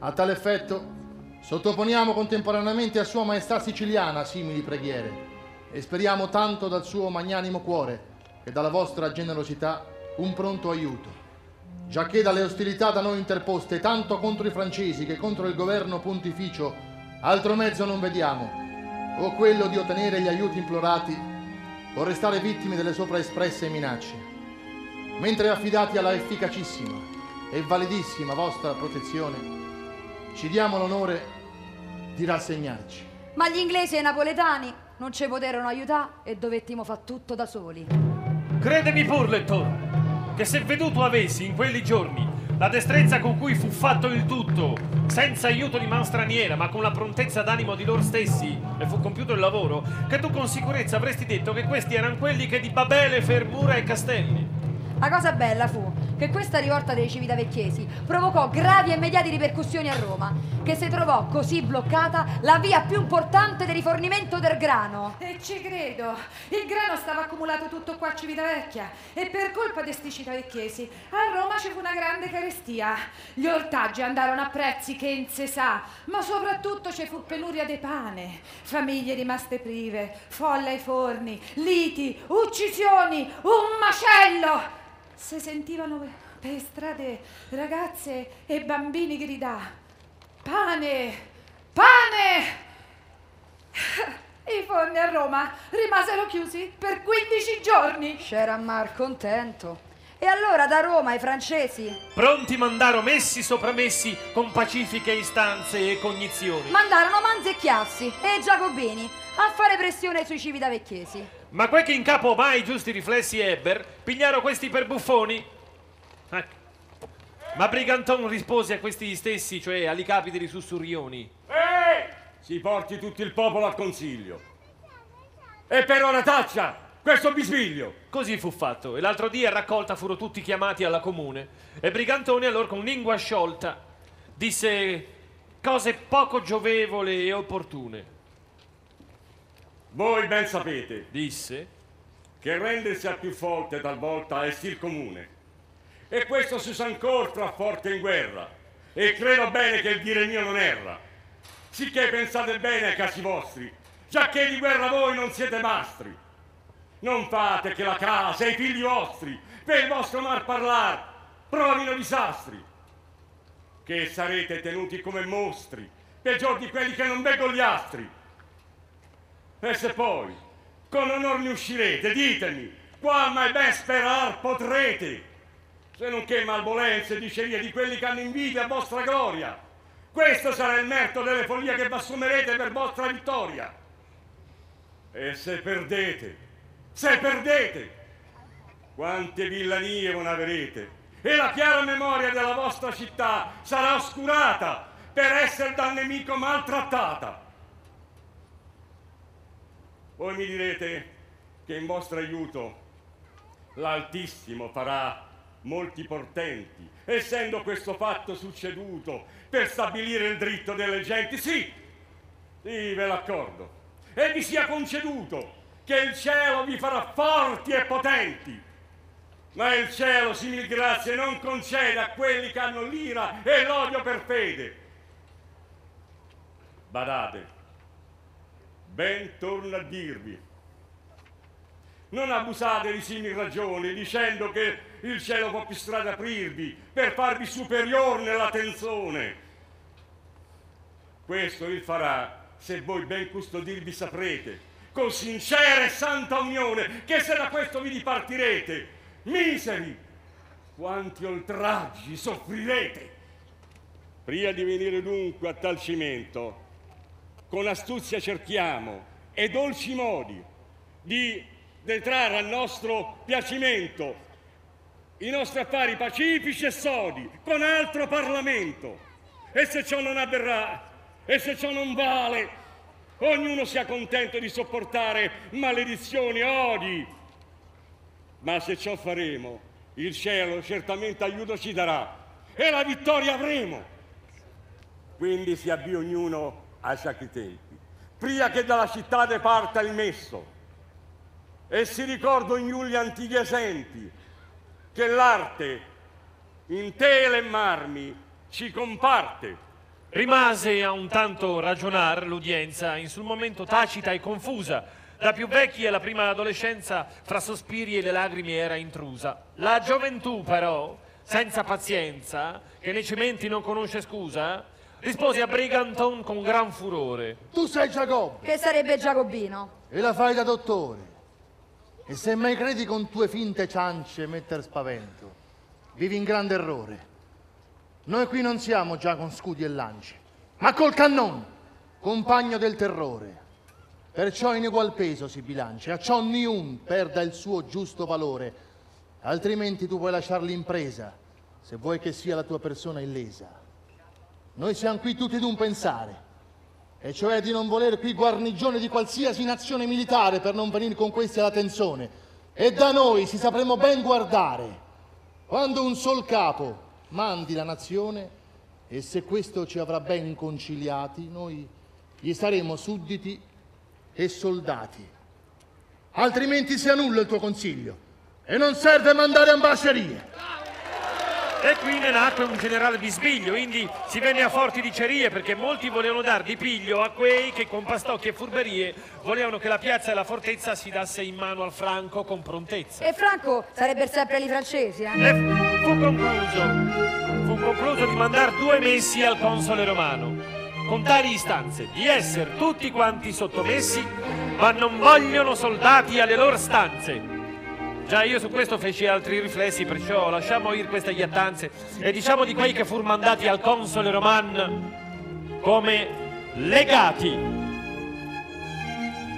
A tal effetto, sottoponiamo contemporaneamente a Sua Maestà Siciliana simili preghiere e speriamo tanto dal suo magnanimo cuore che dalla vostra generosità un pronto aiuto. Giacché dalle ostilità da noi interposte tanto contro i francesi che contro il governo pontificio altro mezzo non vediamo, o quello di ottenere gli aiuti implorati o restare vittime delle sopra espresse minacce, mentre affidati alla efficacissima e validissima vostra protezione, ci diamo l'onore di rassegnarci. Ma gli inglesi e i napoletani non ci poterono aiutare e dovettimo fare tutto da soli. Credemi pur, lettore, che se veduto avessi in quelli giorni la destrezza con cui fu fatto il tutto, senza aiuto di man straniera, ma con la prontezza d'animo di loro stessi, e fu compiuto il lavoro, che tu con sicurezza avresti detto che questi erano quelli che di Babele, Fermura e Castelli. La cosa bella fu che questa rivolta dei civitavecchiesi provocò gravi e immediate ripercussioni a Roma, che si trovò così bloccata la via più importante di rifornimento del grano. E ci credo, il grano stava accumulato tutto qua a Civitavecchia e per colpa di sti civitavecchiesi a Roma ci fu una grande carestia. Gli ortaggi andarono a prezzi che non si sa, ma soprattutto ci fu penuria di pane, famiglie rimaste prive, folla ai forni, liti, uccisioni, un macello si sentivano per strade ragazze e bambini gridare pane, pane! I forni a Roma rimasero chiusi per 15 giorni. C'era Mar contento. E allora da Roma i francesi Pronti mandaro messi soprammessi con pacifiche istanze e cognizioni. mandarono Manzi e Chiassi e Giacobini a fare pressione sui civitavecchiesi. Ma quel che in capo mai giusti riflessi ebber, pigliaro questi per buffoni? Ecco. Ma Briganton rispose a questi stessi, cioè ali capi dei sussurrioni. Ehi! Si porti tutto il popolo al consiglio. E per ora taccia questo bisbiglio. Così fu fatto, e l'altro dia a raccolta furono tutti chiamati alla comune, e Brigantone allora con lingua sciolta disse cose poco giovevoli e opportune. Voi ben sapete, disse, che rendersi a più forte talvolta è stil comune. E questo si sa ancora fra forte in guerra. E credo bene che il dire mio non erra. Sicché pensate bene ai casi vostri, giacché di guerra voi non siete mastri. Non fate che la casa e i figli vostri, per il vostro mar parlar, provino disastri. Che sarete tenuti come mostri, peggior di quelli che non vengono gli astri. E se poi, con onor ne uscirete, ditemi, qual mai ben sperar potrete, se non che malvolenze e dicerie di quelli che hanno invidia a vostra gloria. Questo sarà il merito delle follie che v'assumerete per vostra vittoria. E se perdete, se perdete, quante villanie non avrete, e la chiara memoria della vostra città sarà oscurata per essere dal nemico maltrattata. Voi mi direte che in vostro aiuto l'Altissimo farà molti portenti, essendo questo fatto succeduto per stabilire il dritto delle genti. Sì, sì, ve l'accordo. E vi sia conceduto che il cielo vi farà forti e potenti. Ma il cielo, simil grazie, non concede a quelli che hanno l'ira e l'odio per fede. Badate, ben torno a dirvi. Non abusate di simili ragioni dicendo che il cielo può più strada aprirvi per farvi superior nella tensione. Questo il farà se voi ben custodirvi saprete, con sincera e santa unione, che se da questo vi dipartirete, miseri, quanti oltraggi soffrirete. Prima di venire dunque a tal cimento, con astuzia cerchiamo e dolci modi di detrarre al nostro piacimento i nostri affari pacifici e sodi con altro Parlamento. E se ciò non avverrà, e se ciò non vale, ognuno sia contento di sopportare maledizioni e odi. Ma se ciò faremo, il cielo certamente aiuto ci darà e la vittoria avremo. Quindi si avvia ognuno ai sacri tempi, prima che dalla città de parta il messo. E si ricorda ognuno gli antichi esempi, che l'arte in tele e marmi ci comparte. Rimase a un tanto ragionar l'udienza, in sul momento tacita e confusa. Da più vecchi e la prima adolescenza, fra sospiri e le lagrime era intrusa. La gioventù, però, senza pazienza, che nei cementi non conosce scusa, rispose a Briganton con gran furore. Tu sei Giacobbe Che sarebbe Giacobino. e la fai da dottore. E se mai credi con tue finte ciance metter spavento, vivi in grande errore. Noi qui non siamo già con scudi e lance, ma col cannone, compagno del terrore. Perciò in egual peso si bilancia, a ciò niun perda il suo giusto valore, altrimenti tu puoi lasciar l'impresa, se vuoi che sia la tua persona illesa. Noi siamo qui tutti d'un pensare, e cioè di non voler qui guarnigione di qualsiasi nazione militare per non venire con questi alla tensione. E da noi si sapremo ben guardare. Quando un sol capo mandi la nazione, e se questo ci avrà ben conciliati, noi gli saremo sudditi e soldati. Altrimenti si annulla il tuo consiglio e non serve mandare ambascerie. E qui ne nacque un generale bisbiglio, quindi si venne a forti dicerie perché molti volevano dar di piglio a quei che con pastocchi e furberie volevano che la piazza e la fortezza si dasse in mano al Franco con prontezza. E Franco sarebbe sempre lì francesi, eh? E fu concluso, fu concluso di mandar due messi al console romano, con tali istanze di essere tutti quanti sottomessi, ma non vogliono soldati alle loro stanze. Già io su questo feci altri riflessi, perciò lasciamo ir queste iattanze e diciamo di quei che furono mandati al console roman come legati.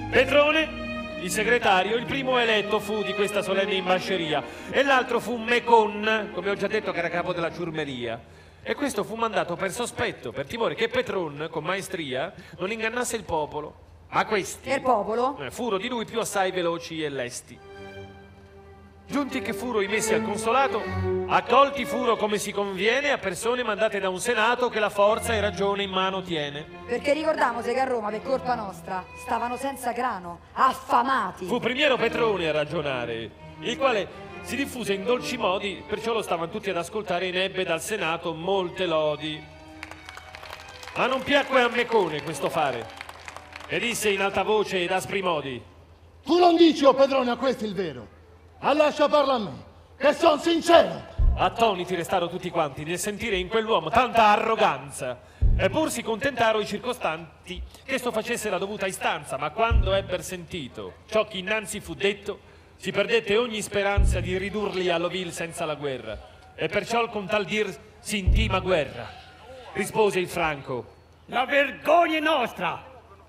Petrone, il segretario, il primo eletto fu di questa solenne imbasceria e l'altro fu Mecon, come ho già detto che era capo della ciurmeria. E questo fu mandato per sospetto, per timore che Petron, con maestria, non ingannasse il popolo. Ma questi E il popolo? eh, furono di lui più assai veloci e lesti. Giunti che furono i messi al consolato, accolti furono come si conviene a persone mandate da un senato che la forza e ragione in mano tiene. Perché ricordiamoci che a Roma, per colpa nostra, stavano senza grano, affamati. Fu primiero Petrone a ragionare, il quale si diffuse in dolci modi, perciò lo stavano tutti ad ascoltare e ne ebbe dal senato molte lodi. Ma non piacque a Mecone questo fare, e disse in alta voce ed aspri modi. Tu non dici, oh Pedrone, a questo il vero. Ma lascia parla a me, che son sincero. Attoniti restarono tutti quanti nel sentire in quell'uomo tanta arroganza. Eppur si contentarono i circostanti che sto facesse la dovuta istanza, ma quando ebber sentito ciò che innanzi fu detto, si perdette ogni speranza di ridurli all'ovil senza la guerra. E perciò con tal dir si intima guerra. Rispose il Franco. La vergogna è nostra!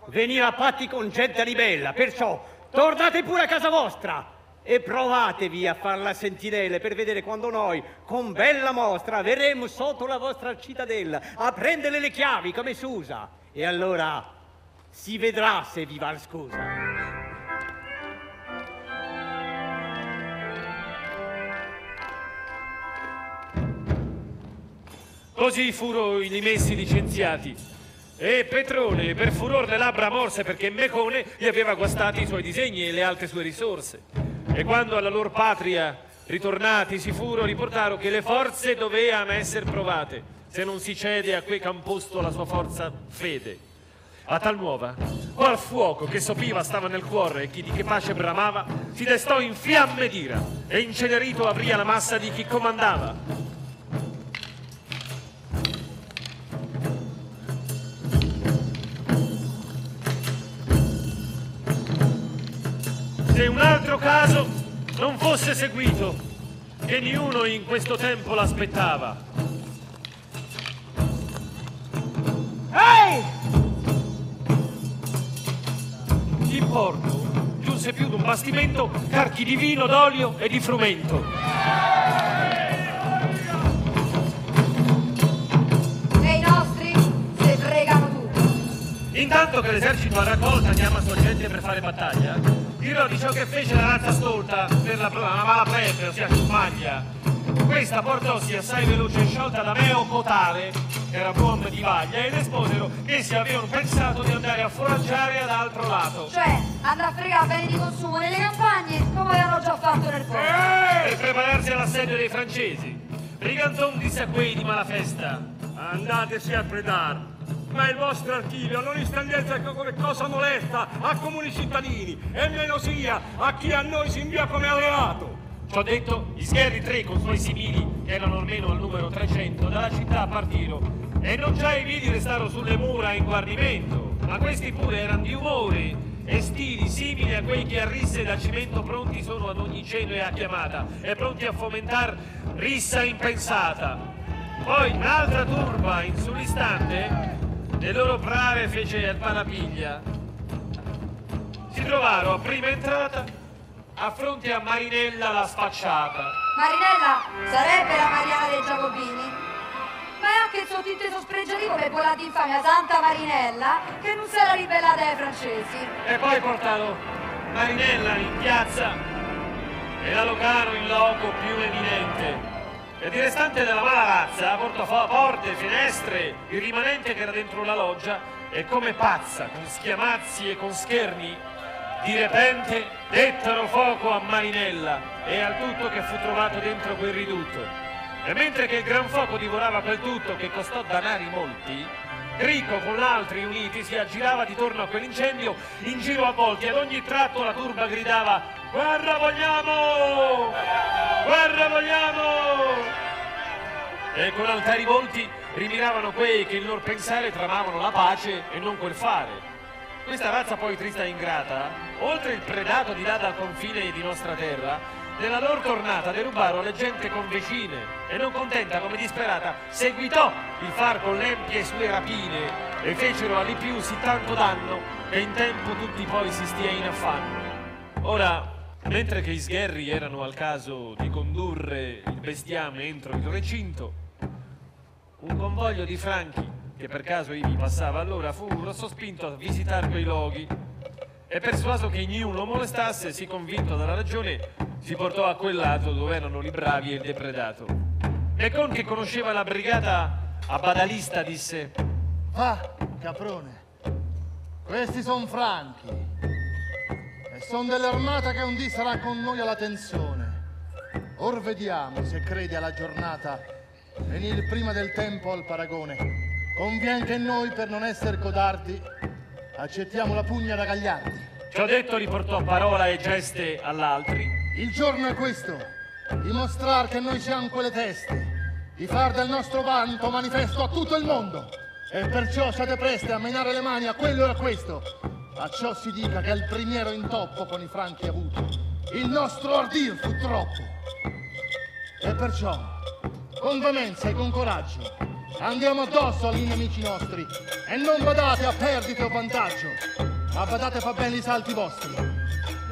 Venire a patti con gente ribella, perciò tornate pure a casa vostra e provatevi a far la sentinelle per vedere quando noi, con bella mostra, verremo sotto la vostra cittadella a prendere le chiavi come si usa. E allora si vedrà se vi val scusa. Così furono i messi licenziati. E Petrone, per furor le labbra morse perché Mecone gli aveva guastati i suoi disegni e le altre sue risorse. E quando alla loro patria ritornati si furono, riportarono che le forze dovevano essere provate, se non si cede a quei che han posto la sua forza fede. A tal nuova, qual fuoco che sopiva stava nel cuore e chi di che pace bramava, si destò in fiamme d'ira e incenerito apria la massa di chi comandava. Se un altro caso non fosse seguito, che niuno in questo tempo l'aspettava. Ehi! In porto giunse più d'un bastimento carchi di vino, d'olio e di frumento. E i nostri se fregano tutti. Intanto che l'esercito a raccolta chiama sua gente per fare battaglia, dirò di ciò che fece la razza stolta per la, la mala plebe, ossia Maglia. Questa portossi assai veloce e sciolta da Meo Potale, che era uomo di vaglia, ed esposero che essi avevano pensato di andare a foraggiare ad altro lato. Cioè, andrà a fregare beni di consumo nelle campagne come avevano già fatto nel porto. Per prepararsi all'assedio dei francesi. Briganton disse a quei di malafesta, Andatesi a predare. Ma il vostro archivio non istendete come cosa molesta a comuni cittadini e meno sia a chi a noi si invia come alleato. Ciò detto, gli sgherri tre con suoi simili, che erano almeno al numero 300, dalla città partirono. E non già i vidi restarono sulle mura in guardimento, ma questi pure erano di umore e stili simili a quei che a risse da cimento pronti sono ad ogni cenno e a chiamata, e pronti a fomentar rissa impensata. Poi un'altra turba, in sull'istante, le loro brave fece al parapiglia. Si trovarono a prima entrata a fronte a Marinella la sfacciata. Marinella sarebbe la Mariana dei Giacobini? Ma è anche il sottinteso spregiativo per quella di infamia Santa Marinella che non si era ribellata ai francesi. E poi portarono Marinella in piazza e la Locano in loco più eminente. Il restante della mala razza portò fa- porte, finestre, il rimanente che era dentro la loggia e come pazza, con schiamazzi e con scherni, di repente dettero fuoco a Marinella e al tutto che fu trovato dentro quel ridutto. E mentre che il gran fuoco divorava quel tutto che costò danari molti, Rico con altri uniti si aggirava di torno a quell'incendio in giro a volti ad ogni tratto la turba gridava Guerra vogliamo! Guerra vogliamo! E con altari volti rimiravano quei che il loro pensare tramavano la pace e non quel fare. Questa razza poi trista e ingrata, oltre il predato di là dal confine di nostra terra, nella loro tornata derubarono le gente convecine e non contenta come disperata seguitò il far con l'empie sue rapine e fecero all'i più sì tanto danno che in tempo tutti poi si stia in affanno. Ora, mentre che i sgherri erano al caso di condurre il bestiame entro il recinto, un convoglio di franchi che per caso ivi passava allora fu sospinto a visitare quei luoghi e persuaso che ognuno molestasse, si convinto dalla ragione, si portò a quel lato dove erano i bravi e il depredato. E con che conosceva la brigata a Badalista disse Va, caprone. Questi sono franchi. E sono dell'armata che un dì sarà con noi alla tensione. Or vediamo se credi alla giornata venire prima del tempo al paragone. Convien che noi, per non essere codardi, accettiamo la pugna da Gagliardi. Ciò detto riportò parola e geste all'altri. Il giorno è questo, dimostrare che noi siamo quelle teste, di far del nostro vanto manifesto a tutto il mondo. E perciò siate presti a menare le mani a quello e a questo. A ciò si dica che il primiero intoppo con i franchi avuto. Il nostro ardir fu troppo. E perciò, con veemenza e con coraggio, andiamo addosso agli nemici nostri e non badate a perdite o vantaggio, ma badate fa bene i salti vostri.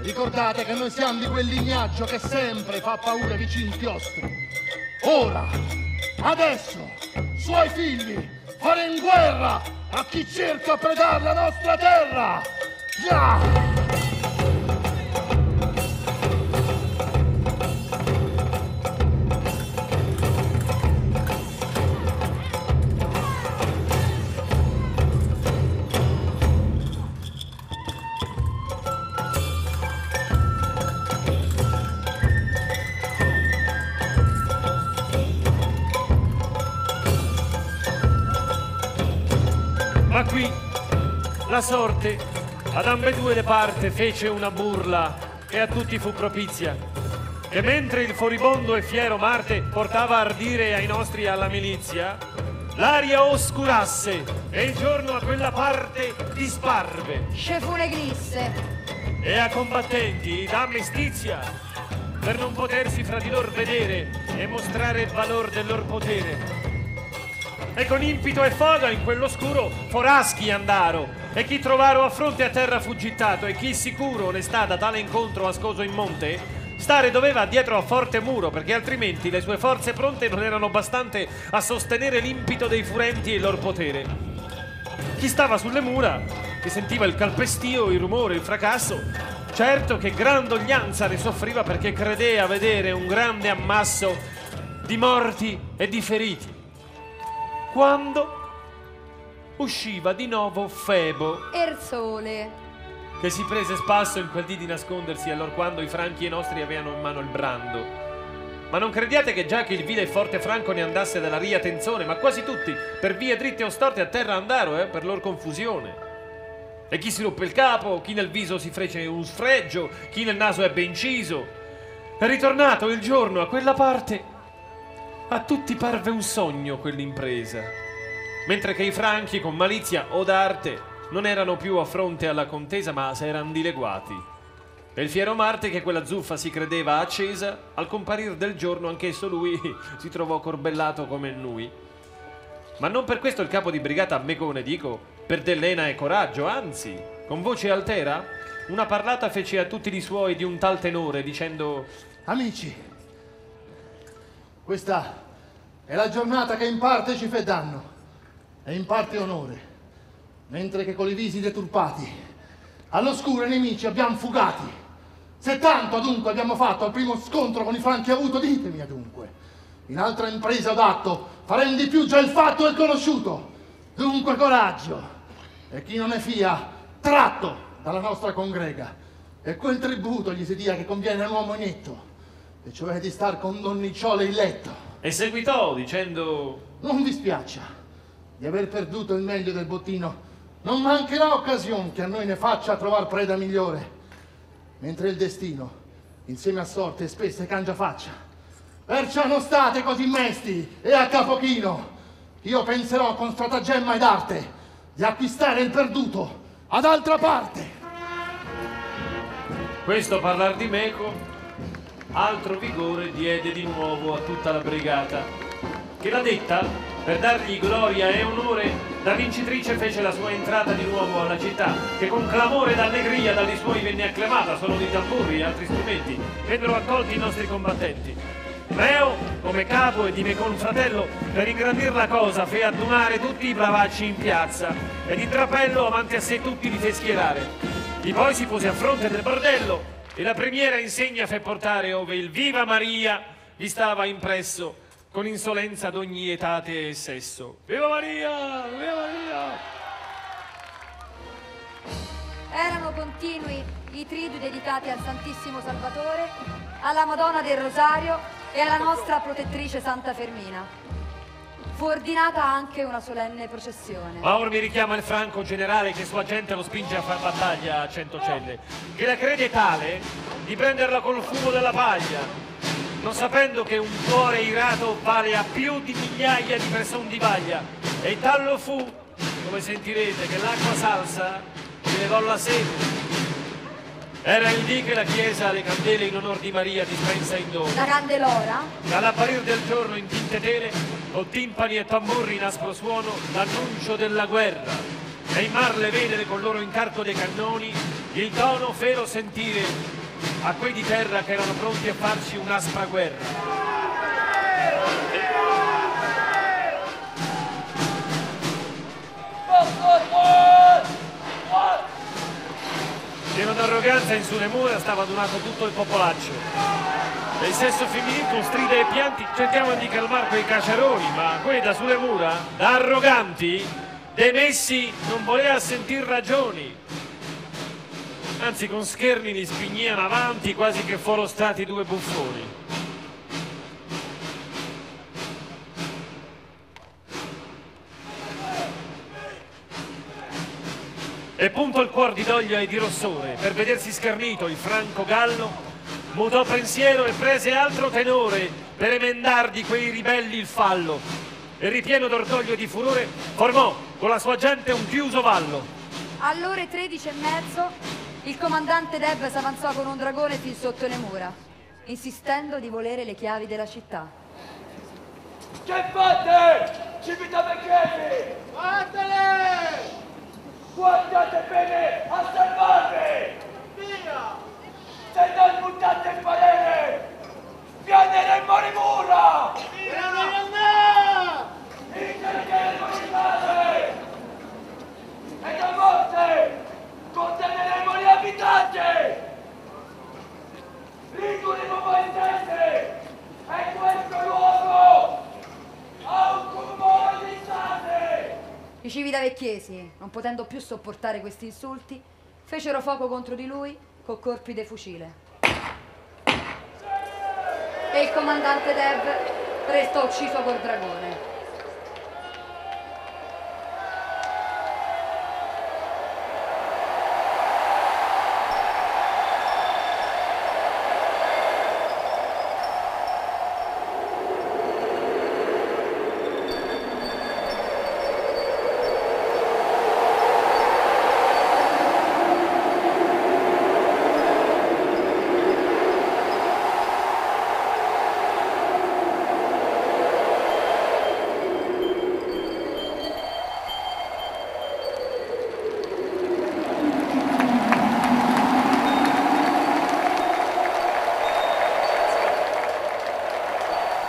Ricordate che noi siamo di quel lignaggio che sempre fa paura vicino inchiostri. Ora, adesso, suoi figli, fare in guerra a chi cerca a predare la nostra terra! Già! La sorte ad ambedue le parti fece una burla che a tutti fu propizia. E mentre il furibondo e fiero Marte portava ardire ai nostri alla milizia, l'aria oscurasse e il giorno a quella parte disparve. Scefune glisse. E a combattenti da mestizia, per non potersi fra di lor vedere e mostrare il valor del lor potere. E con impito e foga in quell'oscuro foraschi andaro, E chi trovaro a fronte a terra fu gittato, e chi sicuro onestà da tale incontro ascoso in monte, stare doveva dietro a forte muro, perché altrimenti le sue forze pronte non erano bastante a sostenere l'impito dei furenti e il lor potere. Chi stava sulle mura, che sentiva il calpestio, il rumore, il fracasso, certo che gran doglianza ne soffriva perché credea vedere un grande ammasso di morti e di feriti. Quando usciva di nuovo Febo, Ersole. che si prese spasso in quel dì di nascondersi allora quando i franchi e i nostri avevano in mano il brando. Ma non crediate che già che il vile e forte Franco ne andasse dalla ria tenzone, ma quasi tutti, per vie dritte o storte a terra andaro, eh, per lor confusione. E chi si ruppe il capo, chi nel viso si fece un sfregio, chi nel naso ebbe inciso. E ritornato il giorno a quella parte, a tutti parve un sogno quell'impresa. Mentre che i franchi con malizia o d'arte non erano più a fronte alla contesa, ma s'eran dileguati. E il fiero Marte, che quella zuffa si credeva accesa, al comparir del giorno anch'esso lui <laughs> si trovò corbellato come nui. Ma non per questo il capo di brigata Megone, dico, perdè lena e coraggio, anzi, con voce altera, una parlata fece a tutti i suoi di un tal tenore, dicendo Amici, questa è la giornata che in parte ci fa danno e in parte onore, mentre che con i visi deturpati all'oscuro i nemici abbiamo fugati. Se tanto adunque abbiamo fatto al primo scontro con i franchi avuto, ditemi adunque. In altra impresa ho dato, farem di più già il fatto è conosciuto. Dunque coraggio. E chi non è fia, tratto dalla nostra congrega. E quel tributo gli si dia che conviene a un uomo inetto, e cioè di star con donnicciole in letto. E seguitò dicendo Non vi spiaccia di aver perduto il meglio del bottino. Non mancherà occasione che a noi ne faccia trovar preda migliore. Mentre il destino, insieme a sorte, spesse cangia faccia. Perciò non state così mesti e a capo chino. Io penserò con stratagemma ed arte di acquistare il perduto ad altra parte. Questo parlar di Meco, altro vigore diede di nuovo a tutta la brigata, che la detta, per dargli gloria e onore, da vincitrice fece la sua entrata di nuovo alla città, che con clamore ed allegria dagli suoi venne acclamata, solo di tamburi e altri strumenti, vennero accolti i nostri combattenti. Reo, come capo e di me confratello, per ingrandir la cosa, fe adunare tutti i bravacci in piazza, ed in trapello avanti a sé tutti li fe schierare. Di poi si pose a fronte del bordello, e la primiera insegna fe portare ove il Viva Maria vi stava impresso, con insolenza d'ogni etate e sesso. Viva Maria! Viva Maria! Erano continui i tridi dedicati al Santissimo Salvatore, alla Madonna del Rosario e alla nostra protettrice Santa Fermina. Fu ordinata anche una solenne processione. Ma ora mi richiama il franco generale che sua gente lo spinge a far battaglia a Centocelle, che la crede tale di prenderla col fumo della paglia, non sapendo che un cuore irato vale a più di migliaia di persone di vaglia. E tallo fu, come sentirete, che l'acqua salsa gli levò la sete. Era il dì che la chiesa le candele in onor di Maria dispensa in dono. La candelora Dall'apparir del giorno in tinte tele, con timpani e tamburri in aspro suono, l'annuncio della guerra. E in mar le vedere con loro incarco dei cannoni, il tono fero sentire a quei di terra che erano pronti a farci un'aspra guerra. Pieno d'arroganza in sulle mura stava adunato tutto il popolaccio. E il sesso femminile con stride e pianti cercavano di calmare quei caceroni, ma quei da sulle mura, da arroganti, dei messi non voleva sentir ragioni. Anzi, con scherni li spingevano avanti quasi che fossero stati due buffoni. E punto il cuor di doglia e di rossore, per vedersi schernito il franco gallo, mutò pensiero e prese altro tenore per emendar di quei ribelli il fallo. E ripieno d'orgoglio e di furore, formò con la sua gente un chiuso vallo. Alle ore 13 e mezzo il comandante Deb s'avanzò con un dragone fin sotto le mura, insistendo di volere le chiavi della città. Che fate? Civita Vecchieri! Fatele! Guardate bene a salvarvi! Via! Se non buttate il parere, pianeremo le mura! Intenderemo le case! E da morte condanneremo gli abitanti! Riguremo paesese! E questo luogo ha un cumolo di sate! I civitavecchiesi, non potendo più sopportare questi insulti, fecero fuoco contro di lui con colpi di fucile. E il comandante Dev restò ucciso col dragone.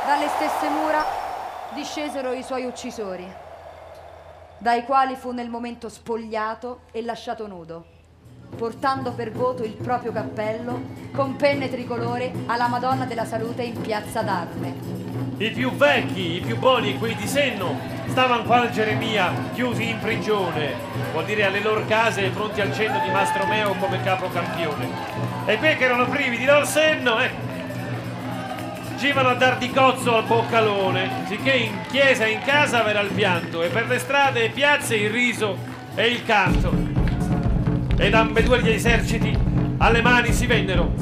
Dalle stesse mura discesero i suoi uccisori, dai quali fu nel momento spogliato e lasciato nudo, portando per voto il proprio cappello con penne tricolore alla Madonna della Salute in piazza d'Arme. I più vecchi, i più buoni, quei di senno, stavano qua al Geremia, chiusi in prigione, vuol dire alle loro case, pronti al cenno di Mastro Meo come capocampione. E quei che erano privi di loro senno, eh, givano a dar di cozzo al boccalone, sicché in chiesa e in casa verrà il pianto, e per le strade e piazze il riso e il canto. Ed ambedue gli eserciti alle mani si vennero,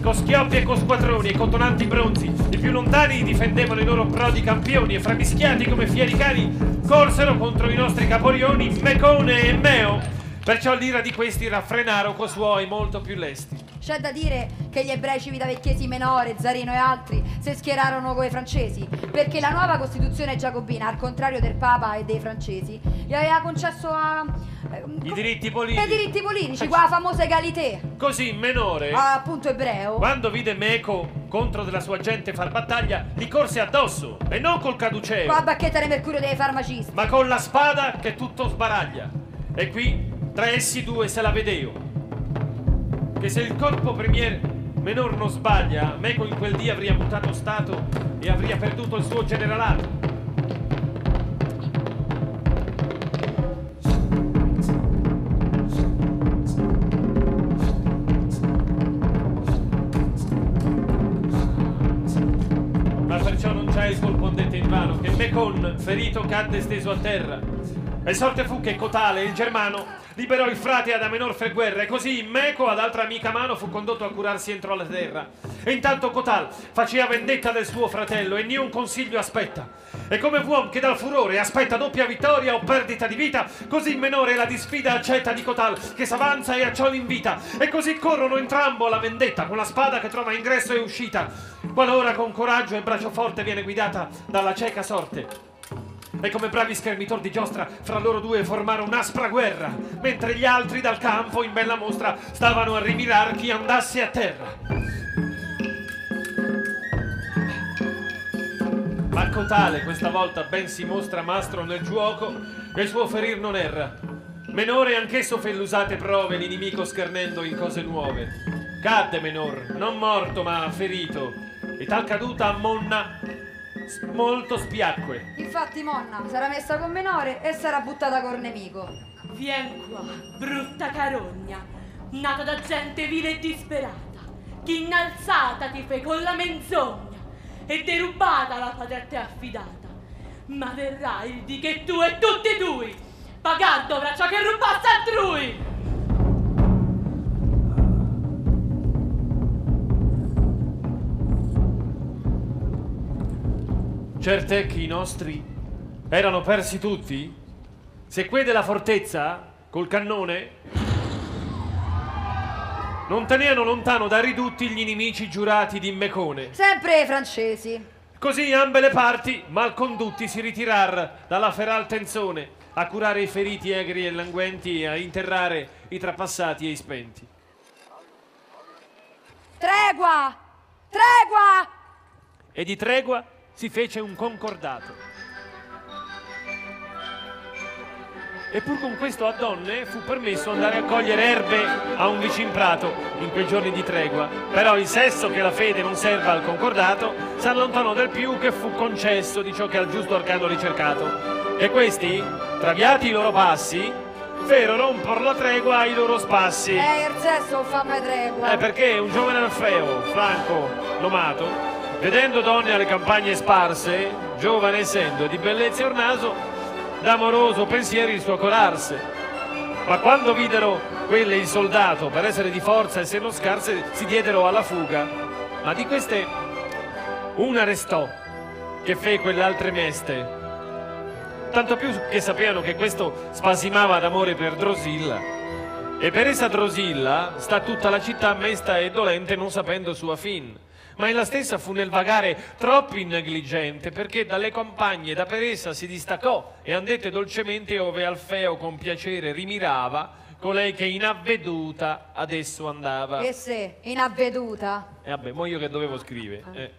con schioppi e con squadroni e con tonanti bronzi. I più lontani difendevano i loro prodi campioni e framischiati come fieri cani corsero contro i nostri caporioni Mecone e Meo. Perciò l'ira di questi raffrenarono co suoi molto più lesti. C'è da dire che gli ebrei civitavecchiesi Menore, Zarino e altri si schierarono con i francesi, perché la nuova Costituzione giacobina, al contrario del Papa e dei francesi, gli aveva concesso a... eh, I diritti I politici. diritti politici, qua la famosa egalité. Così Menore, Ah, appunto ebreo. quando vide Meco contro della sua gente far battaglia, gli corse addosso e non col caduceo. Qua la bacchetta di mercurio dei farmacisti. ma con la spada che tutto sbaraglia. E qui tra essi due se la vedeo. Che se il corpo premier menor non sbaglia, Meco in quel dì avria mutato stato e avria perduto il suo generalato. Ma perciò non c'è il in vano, che Mecon, ferito, cadde steso a terra. E sorte fu che Cotale, il germano, liberò il frate ad Amenor fe guerra, e così Meco, ad altra amica mano, fu condotto a curarsi entro la terra. E intanto Cotal faceva vendetta del suo fratello, e niun consiglio aspetta. E come uom che dal furore aspetta doppia vittoria o perdita di vita, così Menore la disfida accetta di Cotal, che s'avanza e a ciò l'invita. E così corrono entrambo alla vendetta, con la spada che trova ingresso e uscita, qualora con coraggio e braccio forte viene guidata dalla cieca sorte. E come bravi schermitor di giostra, fra loro due formarono un'aspra guerra, mentre gli altri dal campo in bella mostra stavano a rimirar chi andasse a terra. Ma Cotale questa volta ben si mostra mastro nel giuoco e il suo ferir non erra. Menore anch'esso fe l'usate prove l'inimico schernendo in cose nuove. Cadde Menor, non morto ma ferito, e tal caduta a Monna molto spiacque. Infatti Monna sarà messa con Menore e sarà buttata col nemico. Vien qua, brutta carogna, nata da gente vile e disperata, che innalzata ti fe con la menzogna e derubata la patria a te affidata. Ma verrà il di che tu e tutti tui, pagando dovrà ciò che rubasse altrui. Certe che i nostri erano persi tutti? Se que della fortezza, col cannone, non tenevano lontano dai ridutti gli inimici giurati di Mecone. Sempre i francesi. Così ambe le parti, malcondutti, si ritirar dalla feral tenzone, a curare i feriti egri e languenti e a interrare i trapassati e i spenti. Tregua! Tregua! E di tregua si fece un concordato. E pur con questo a donne fu permesso andare a cogliere erbe a un vicin prato in quei giorni di tregua. Però il sesso che la fede non serva al concordato s'allontanò del più che fu concesso di ciò che al giusto arcano ricercato. E questi, traviati i loro passi, fero rompor la tregua ai loro spassi. Eh, il sesso fammi tregua. Eh, perché un giovane Alfeo, Franco, nomato, vedendo donne alle campagne sparse, giovane essendo di bellezza ornaso, d'amoroso pensiero il suo corarse. Ma quando videro quelle il soldato, per essere di forza e se non scarse, si diedero alla fuga. Ma di queste una restò, che fe quell'altre meste. Tanto più che sapevano che questo spasimava d'amore per Drosilla. E per essa Drosilla sta tutta la città mesta e dolente non sapendo sua fin. Ma ella stessa fu nel vagare troppo negligente perché dalle compagne da per essa si distaccò e andette dolcemente ove Alfeo con piacere rimirava colei che inavveduta adesso andava. E se, inavveduta. E vabbè, mo io che dovevo scrivere. eh.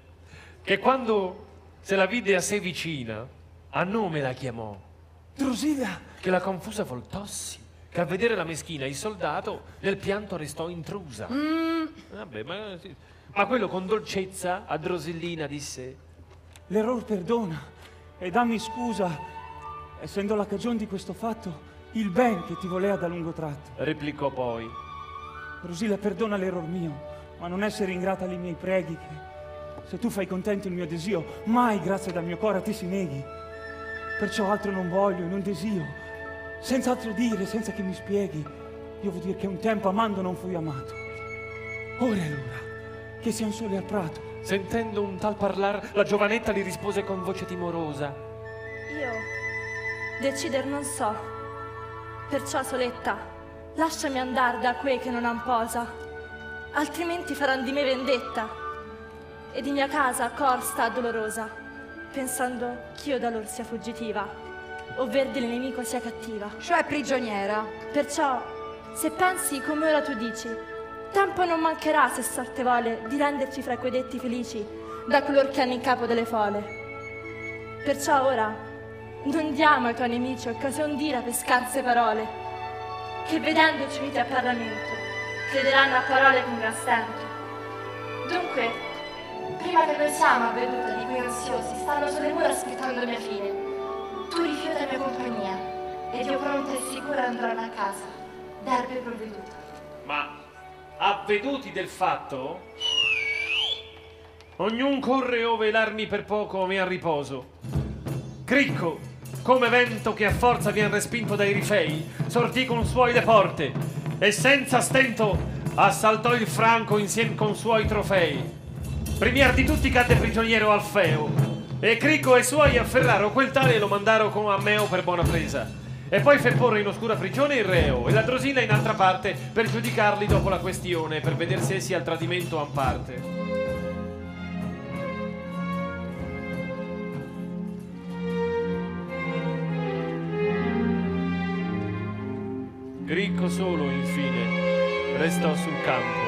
Che quando se la vide a sé vicina, a nome la chiamò. Drusilla! Che la confusa voltossi, che a vedere la meschina il soldato nel pianto restò intrusa. Mm, Vabbè, ma, sì. Ma quello con dolcezza a Drosillina disse: L'error perdona e dammi scusa, essendo la cagione di questo fatto il ben che ti volea da lungo tratto. Replicò poi. Rosilla, perdona l'error mio, ma non essere ingrata ai miei preghi che, se tu fai contento il mio desio, mai grazie dal mio cuore a te si neghi. Perciò altro non voglio e non desio, senza altro dire, senza che mi spieghi. Io vuol dire che un tempo amando non fui amato. Ora è l'ora che siamo soli al prato. Sentendo un tal parlar, la giovanetta gli rispose con voce timorosa. Io decider non so. Perciò, Soletta, lasciami andare da quei che non han posa, altrimenti faranno di me vendetta. E di mia casa cor sta dolorosa, pensando ch'io da lor sia fuggitiva, ovvero del nemico sia cattiva. Cioè prigioniera. Perciò, se pensi come ora tu dici, tempo non mancherà se sorte vuole di renderci fra quei detti felici da color che hanno in capo delle fole. Perciò ora non diamo ai tuoi nemici occasione d'ira per scarse parole, che vedendoci uniti a Parlamento crederanno a parole con gran stento. Dunque, prima che noi siamo avveduta di quei ansiosi, stanno sulle mura aspettando la mia fine. Tu rifiuta mia compagnia ed io pronta e sicura andrò a casa, d'erbe provveduta. Ma avveduti del fatto, ognun corre ove l'armi per poco mi a riposo. Cricco, come vento che a forza vien respinto dai rifei, sortì con suoi le porte e senza stento assaltò il Franco insiem con suoi trofei. Primier di tutti cadde prigioniero Alfeo e Cricco e suoi afferraro quel tale e lo mandaro con Ammeo per buona presa. E poi fe porre in oscura prigione il reo e la Drosilla in altra parte per giudicarli dopo la questione, per vedere se essi al tradimento han parte. Cricco solo, infine, restò sul campo.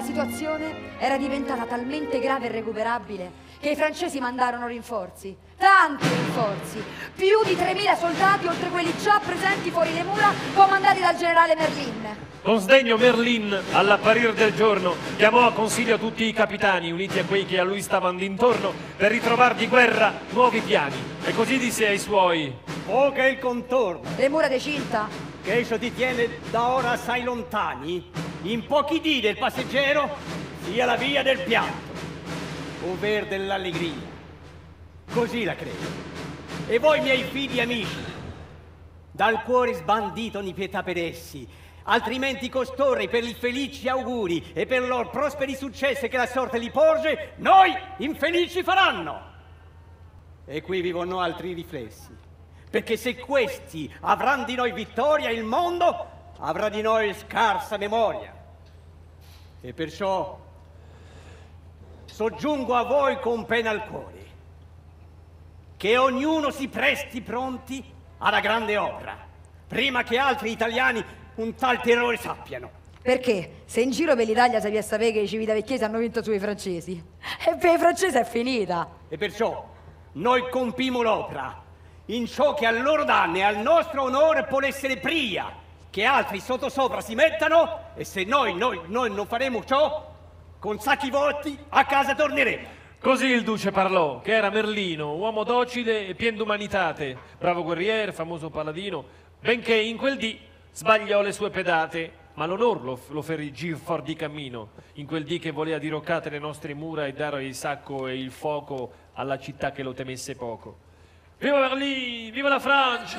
La situazione era diventata talmente grave e recuperabile che i francesi mandarono rinforzi, tanti rinforzi, più di 3.000 soldati oltre quelli già presenti fuori le mura comandati dal generale Merlin. Con sdegno Merlin, all'apparir del giorno, chiamò a consiglio tutti i capitani, uniti a quei che a lui stavano d'intorno, per ritrovar di guerra nuovi piani. E così disse ai suoi: O che il contorno, Le mura de Cinta, che esso ti tiene da ora assai lontani, in pochi dì del passeggero sia la via del pianto, ovvero dell'allegria. Così la credo. E voi, miei figli amici, dal cuore sbandito di pietà per essi, Altrimenti costoro per i felici auguri e per loro prosperi successi che la sorte li porge, noi infelici faranno. E qui vivono altri riflessi. Perché se questi avranno di noi vittoria, il mondo avrà di noi scarsa memoria. E perciò soggiungo a voi con pena al cuore che ognuno si presti pronti alla grande opera, prima che altri italiani un tal terrore sappiano. Perché? Se in giro per l'Italia si a sapere che i civitavecchiesi hanno vinto sui francesi, e per i francesi è finita. E perciò noi compimo l'opera in ciò che al loro danno e al nostro onore può essere pria che altri sottosopra si mettano e se noi, noi, noi non faremo ciò, con sacchi volti a casa torneremo. Così il duce parlò, che era Merlino, uomo docile e pien d'umanitate, bravo guerriere, famoso paladino, benché in quel dì sbagliò le sue pedate, ma l'onor lo, lo ferì gir fuor di cammino, in quel dì che voleva diroccate le nostre mura e dare il sacco e il fuoco alla città che lo temesse poco. Viva Merlino, viva la Francia!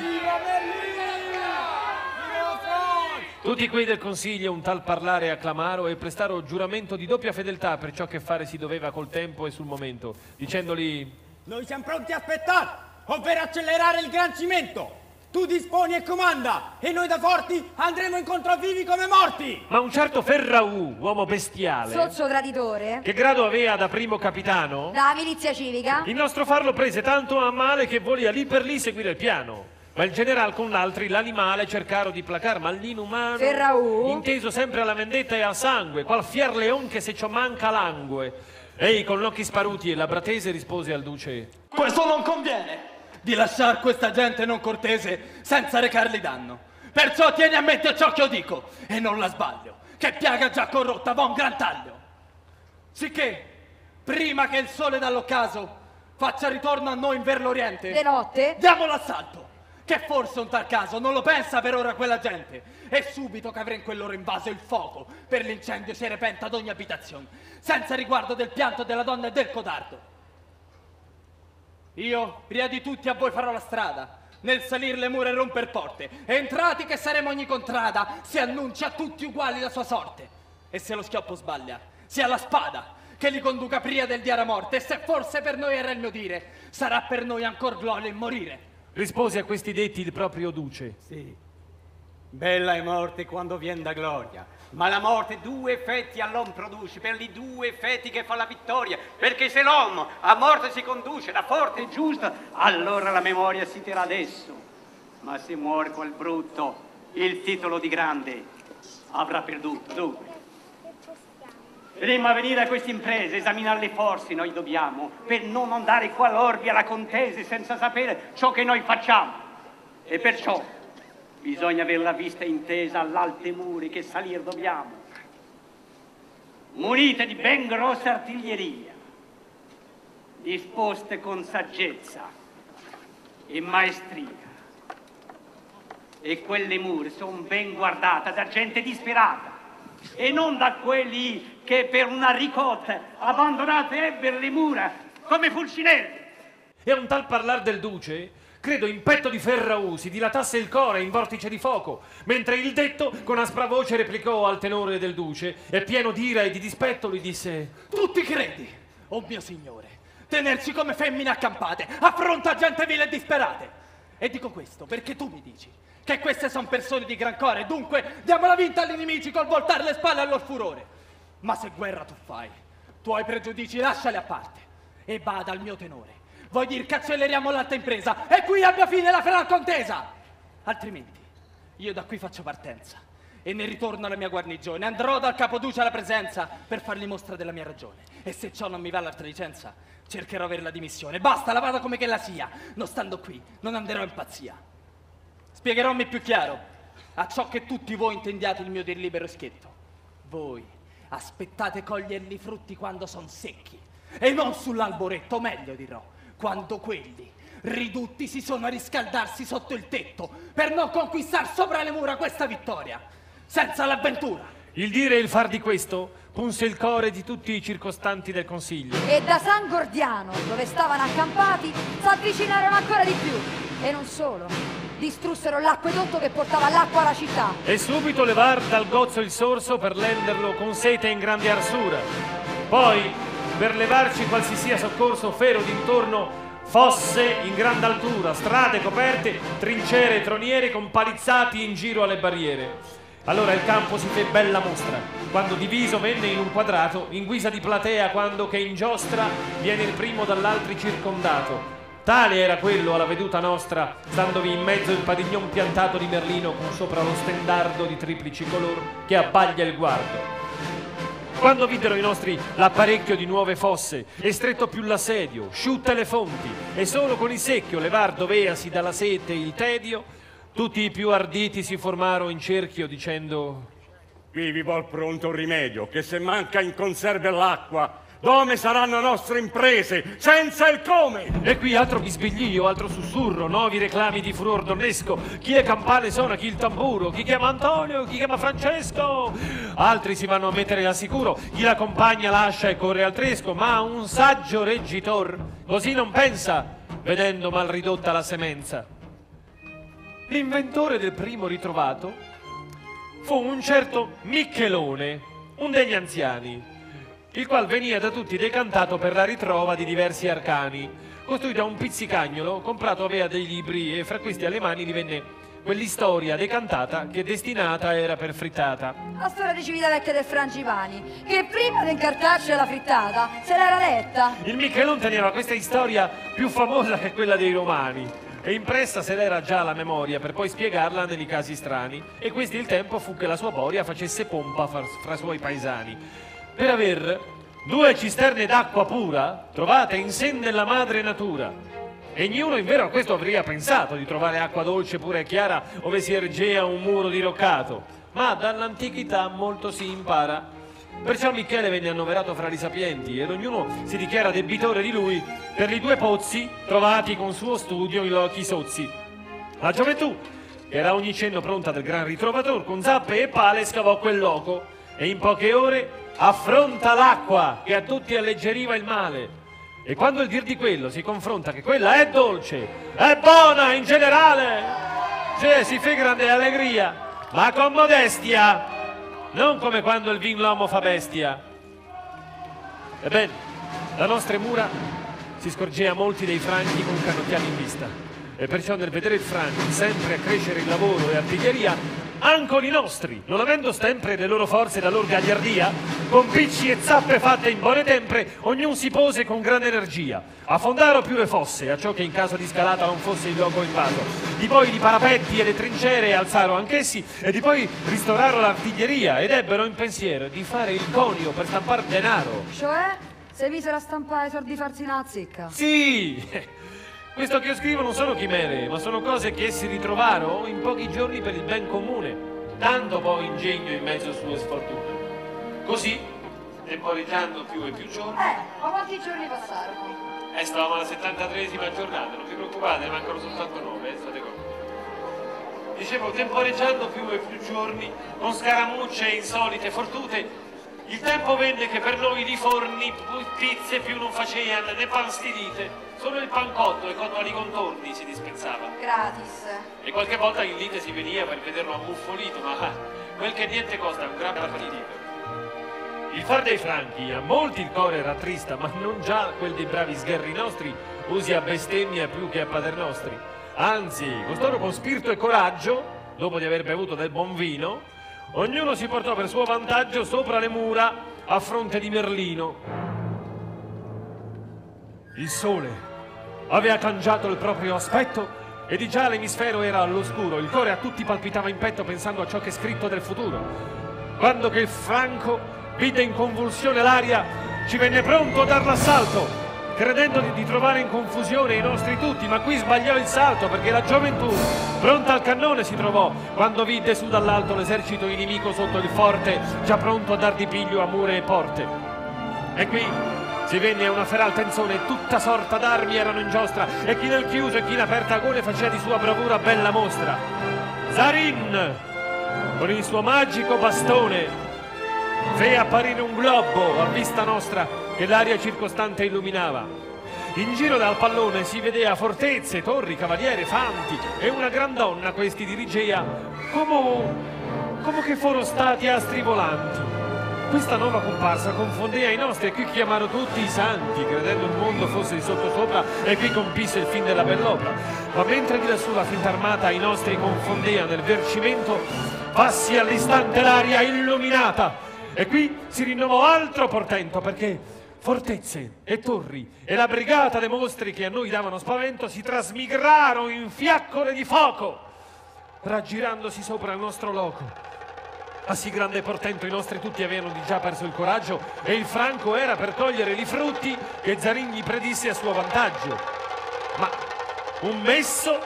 Tutti quei del consiglio un tal parlare acclamaro e prestaro giuramento di doppia fedeltà per ciò che fare si doveva col tempo e sul momento, dicendoli Noi siamo pronti a aspettare, ovvero accelerare il gran cimento. Tu disponi e comanda, e noi da forti andremo incontro a vivi come morti. Ma un certo Ferraù, uomo bestiale, Sozzo traditore, che grado aveva da primo capitano, da milizia civica, il nostro farlo prese tanto a male che voleva lì per lì seguire il piano. Ma il general con l'altri l'animale cercarono di placar, ma l'inumano, Ferraù? inteso sempre alla vendetta e al sangue, qual fier leon che se ciò manca langue. Ei, con gli occhi sparuti e la bratese rispose al duce, Questo non conviene, di lasciar questa gente non cortese senza recarli danno. Perciò tieni a mente ciò che io dico, e non la sbaglio, che piaga già corrotta va un gran taglio. Sicché, prima che il sole dall'occaso faccia ritorno a noi in ver l'Oriente, De notte? diamo l'assalto. Che forse un tal caso non lo pensa per ora quella gente. E subito che avrà in quell'ora invaso il fuoco, per l'incendio si repenta ad ogni abitazione, senza riguardo del pianto della donna e del codardo. Io, prima di tutti, a voi farò la strada, nel salir le mura e romper porte. Entrati che saremo ogni contrada, si annuncia a tutti uguali la sua sorte. E se lo schioppo sbaglia, sia la spada che li conduca pria del diara morte. E se forse per noi era il mio dire, sarà per noi ancor gloria il morire. Rispose a questi detti il proprio duce. Sì, bella è morte quando vien da gloria, ma la morte due effetti all'uomo produce, per li due effetti che fa la vittoria, perché se l'uomo a morte si conduce da forte e giusta, allora la memoria si terrà adesso, ma se muore quel brutto, il titolo di grande avrà perduto. Dunque, Prima venire a queste imprese, esaminare le forze noi dobbiamo, per non andare qua all'orbi alla contese senza sapere ciò che noi facciamo. E perciò bisogna avere la vista intesa all'alte muri che salir dobbiamo. Munite di ben grossa artiglieria, disposte con saggezza e maestria. E quelle mura sono ben guardate da gente disperata e non da quelli che per una ricotta abbandonate ebbero le mura come fulcinelli. E un tal parlar del duce, credo in petto di Ferraù si dilatasse il core in vortice di fuoco, mentre il detto con aspra voce replicò al tenore del duce e pieno d'ira e di dispetto gli disse Tu ti credi, oh mio signore, tenerci come femmine accampate, a fronte a gente vile e disperate? E dico questo perché tu mi dici che queste sono persone di gran cuore, dunque diamo la vinta agli nemici col voltare le spalle al loro furore. Ma se guerra tu fai, tuoi pregiudizi lasciali a parte e bada al mio tenore. Vuoi dir che acceleriamo l'alta impresa e qui abbia fine la feral contesa? Altrimenti io da qui faccio partenza e ne ritorno alla mia guarnigione. Andrò dal capoduce alla presenza per fargli mostra della mia ragione. E se ciò non mi va l'altra licenza, cercherò avere la dimissione. Basta, la vada come che la sia. Non stando qui, non anderò in pazzia. Spiegherommi più chiaro a ciò che tutti voi intendiate il mio dir libero schietto. Voi aspettate coglierli i frutti quando son secchi e non sull'alboretto, meglio dirò, quando quelli ridutti si sono a riscaldarsi sotto il tetto per non conquistar sopra le mura questa vittoria, senza l'avventura. Il dire e il far di questo punse il core di tutti i circostanti del consiglio. E da San Gordiano, dove stavano accampati, si avvicinarono ancora di più. E non solo. Distrussero l'acquedotto che portava l'acqua alla città. E subito levar dal gozzo il sorso per renderlo con sete in grande arsura. Poi, per levarci qualsi sia soccorso, fero d'intorno fosse in grande altura, strade coperte, trincere e troniere con palizzati in giro alle barriere. Allora il campo si fe bella mostra, quando diviso venne in un quadrato, in guisa di platea quando che in giostra viene il primo dall'altri circondato. Tale era quello alla veduta nostra, standovi in mezzo il padignon piantato di Merlino con sopra lo stendardo di triplici color che abbaglia il guardo. Quando videro i nostri l'apparecchio di nuove fosse, e stretto più l'assedio, sciutte le fonti, e solo con il secchio levar doveasi dalla sete il tedio, tutti i più arditi si formarono in cerchio dicendo Qui vi vuol pronto un rimedio, che se manca in conserve l'acqua, dove saranno nostre imprese, senza il come? E qui altro bisbiglio, altro sussurro, nuovi reclami di furor donnesco. Chi è campane suona, chi il tamburo, chi chiama Antonio, chi chiama Francesco. Altri si vanno a mettere al sicuro, chi la compagna lascia e corre al tresco, ma un saggio reggitor così non pensa, vedendo mal ridotta la semenza. L'inventore del primo ritrovato fu un certo Michelone, un degli anziani, il qual venia da tutti decantato per la ritrova di diversi arcani, costruito da un pizzicagnolo, comprato aveva dei libri e fra questi alle mani gli venne quell'istoria decantata che destinata era per frittata. La storia di Civitavecchia del Frangipani, che prima di incartarci la frittata se l'era letta. Il Michelon teneva questa storia più famosa che quella dei romani e impressa se l'era già la memoria per poi spiegarla nei casi strani e questo il tempo fu che la sua boria facesse pompa fra, fra suoi paesani per aver due cisterne d'acqua pura trovate in sen della madre natura. E ognuno in vero a questo avrebbe pensato di trovare acqua dolce pura e chiara ove si ergea un muro diroccato. Ma dall'antichità molto si impara. Perciò Michele venne annoverato fra i sapienti ed ognuno si dichiara debitore di lui per i due pozzi trovati con suo studio in lochi sozzi. La gioventù, che era ogni cenno pronta del gran ritrovator, con zappe e pale scavò quel loco e in poche ore affronta l'acqua che a tutti alleggeriva il male. E quando il dir di quello si confronta che quella è dolce, è buona in generale, cioè si fa grande allegria, ma con modestia non come quando il vin l'uomo fa bestia. Ebbene, da nostre mura si scorgea molti dei franchi con cannocchiali in vista. E perciò nel vedere il franco sempre a crescere il lavoro e artiglieria, anche i nostri, non avendo sempre le loro forze e la loro gagliardia, con picci e zappe fatte in buone tempre, ognuno si pose con grande energia. Affondaro più le fosse, a ciò che in caso di scalata non fosse il luogo invaso. Di poi di parapetti e le trincere alzarono anch'essi, e di poi ristorarono l'artiglieria, ed ebbero in pensiero di fare il conio per stampare denaro. Cioè, se misero a stampare i soldi farsi una zecca. Sì! Questo che io scrivo non sono chimere, ma sono cose che essi ritrovarono in pochi giorni per il ben comune, tanto poi ingegno in mezzo a sue sfortune. Così, temporeggiando più e più giorni, Eh, ma quanti giorni passarono? e stavamo alla 73esima giornata, non vi preoccupate, ne mancano soltanto 9, eh, state conto. Dicevo, temporeggiando più e più giorni, con scaramucce e insolite fortute, il tempo venne che per noi di forni pizze più non facevano, né pan stidite, solo il pancotto e con i contorni si dispensava. Gratis. E qualche volta in lite si veniva per vederlo ammuffolito, ma quel che niente costa è un gran partito. Il far dei franchi a molti il cuore rattrista, ma non già quel dei bravi sgherri nostri usi a bestemmia più che a paternostri. Anzi, costoro con spirito e coraggio, dopo di aver bevuto del buon vino, ognuno si portò per suo vantaggio sopra le mura a fronte di Merlino. Il sole aveva cangiato il proprio aspetto e di già l'emisfero era all'oscuro, il cuore a tutti palpitava in petto pensando a ciò che è scritto del futuro. Quando che Franco vide in convulsione l'aria, ci venne pronto a dar l'assalto, credendo di trovare in confusione i nostri tutti, ma qui sbagliò il salto perché la gioventù, pronta al cannone, si trovò quando vide su dall'alto l'esercito inimico sotto il forte, già pronto a dar di piglio a mura e porte. E qui si venne a una feral tenzone tutta sorta d'armi erano in giostra e chi nel chiuso e chi in aperta agone faceva di sua bravura bella mostra. Zarin, con il suo magico bastone, fe apparire un globo a vista nostra che l'aria circostante illuminava. In giro dal pallone si vedea fortezze, torri, cavaliere, fanti e una gran donna questi dirigea come, come che fossero stati astri volanti. Questa nuova comparsa confondea i nostri e qui chiamarono tutti i santi, credendo il mondo fosse di sottosopra e qui compisse il fin della bell'opera. Ma mentre di lassù la finta armata i nostri confondea nel vercimento, passi all'istante l'aria illuminata. E qui si rinnovò altro portento perché fortezze e torri e la brigata dei mostri che a noi davano spavento si trasmigrarono in fiaccole di fuoco, raggirandosi sopra il nostro loco. A sì grande portento i nostri tutti avevano di già perso il coraggio e il franco era per cogliere i frutti che Zarin gli predisse a suo vantaggio. Ma un messo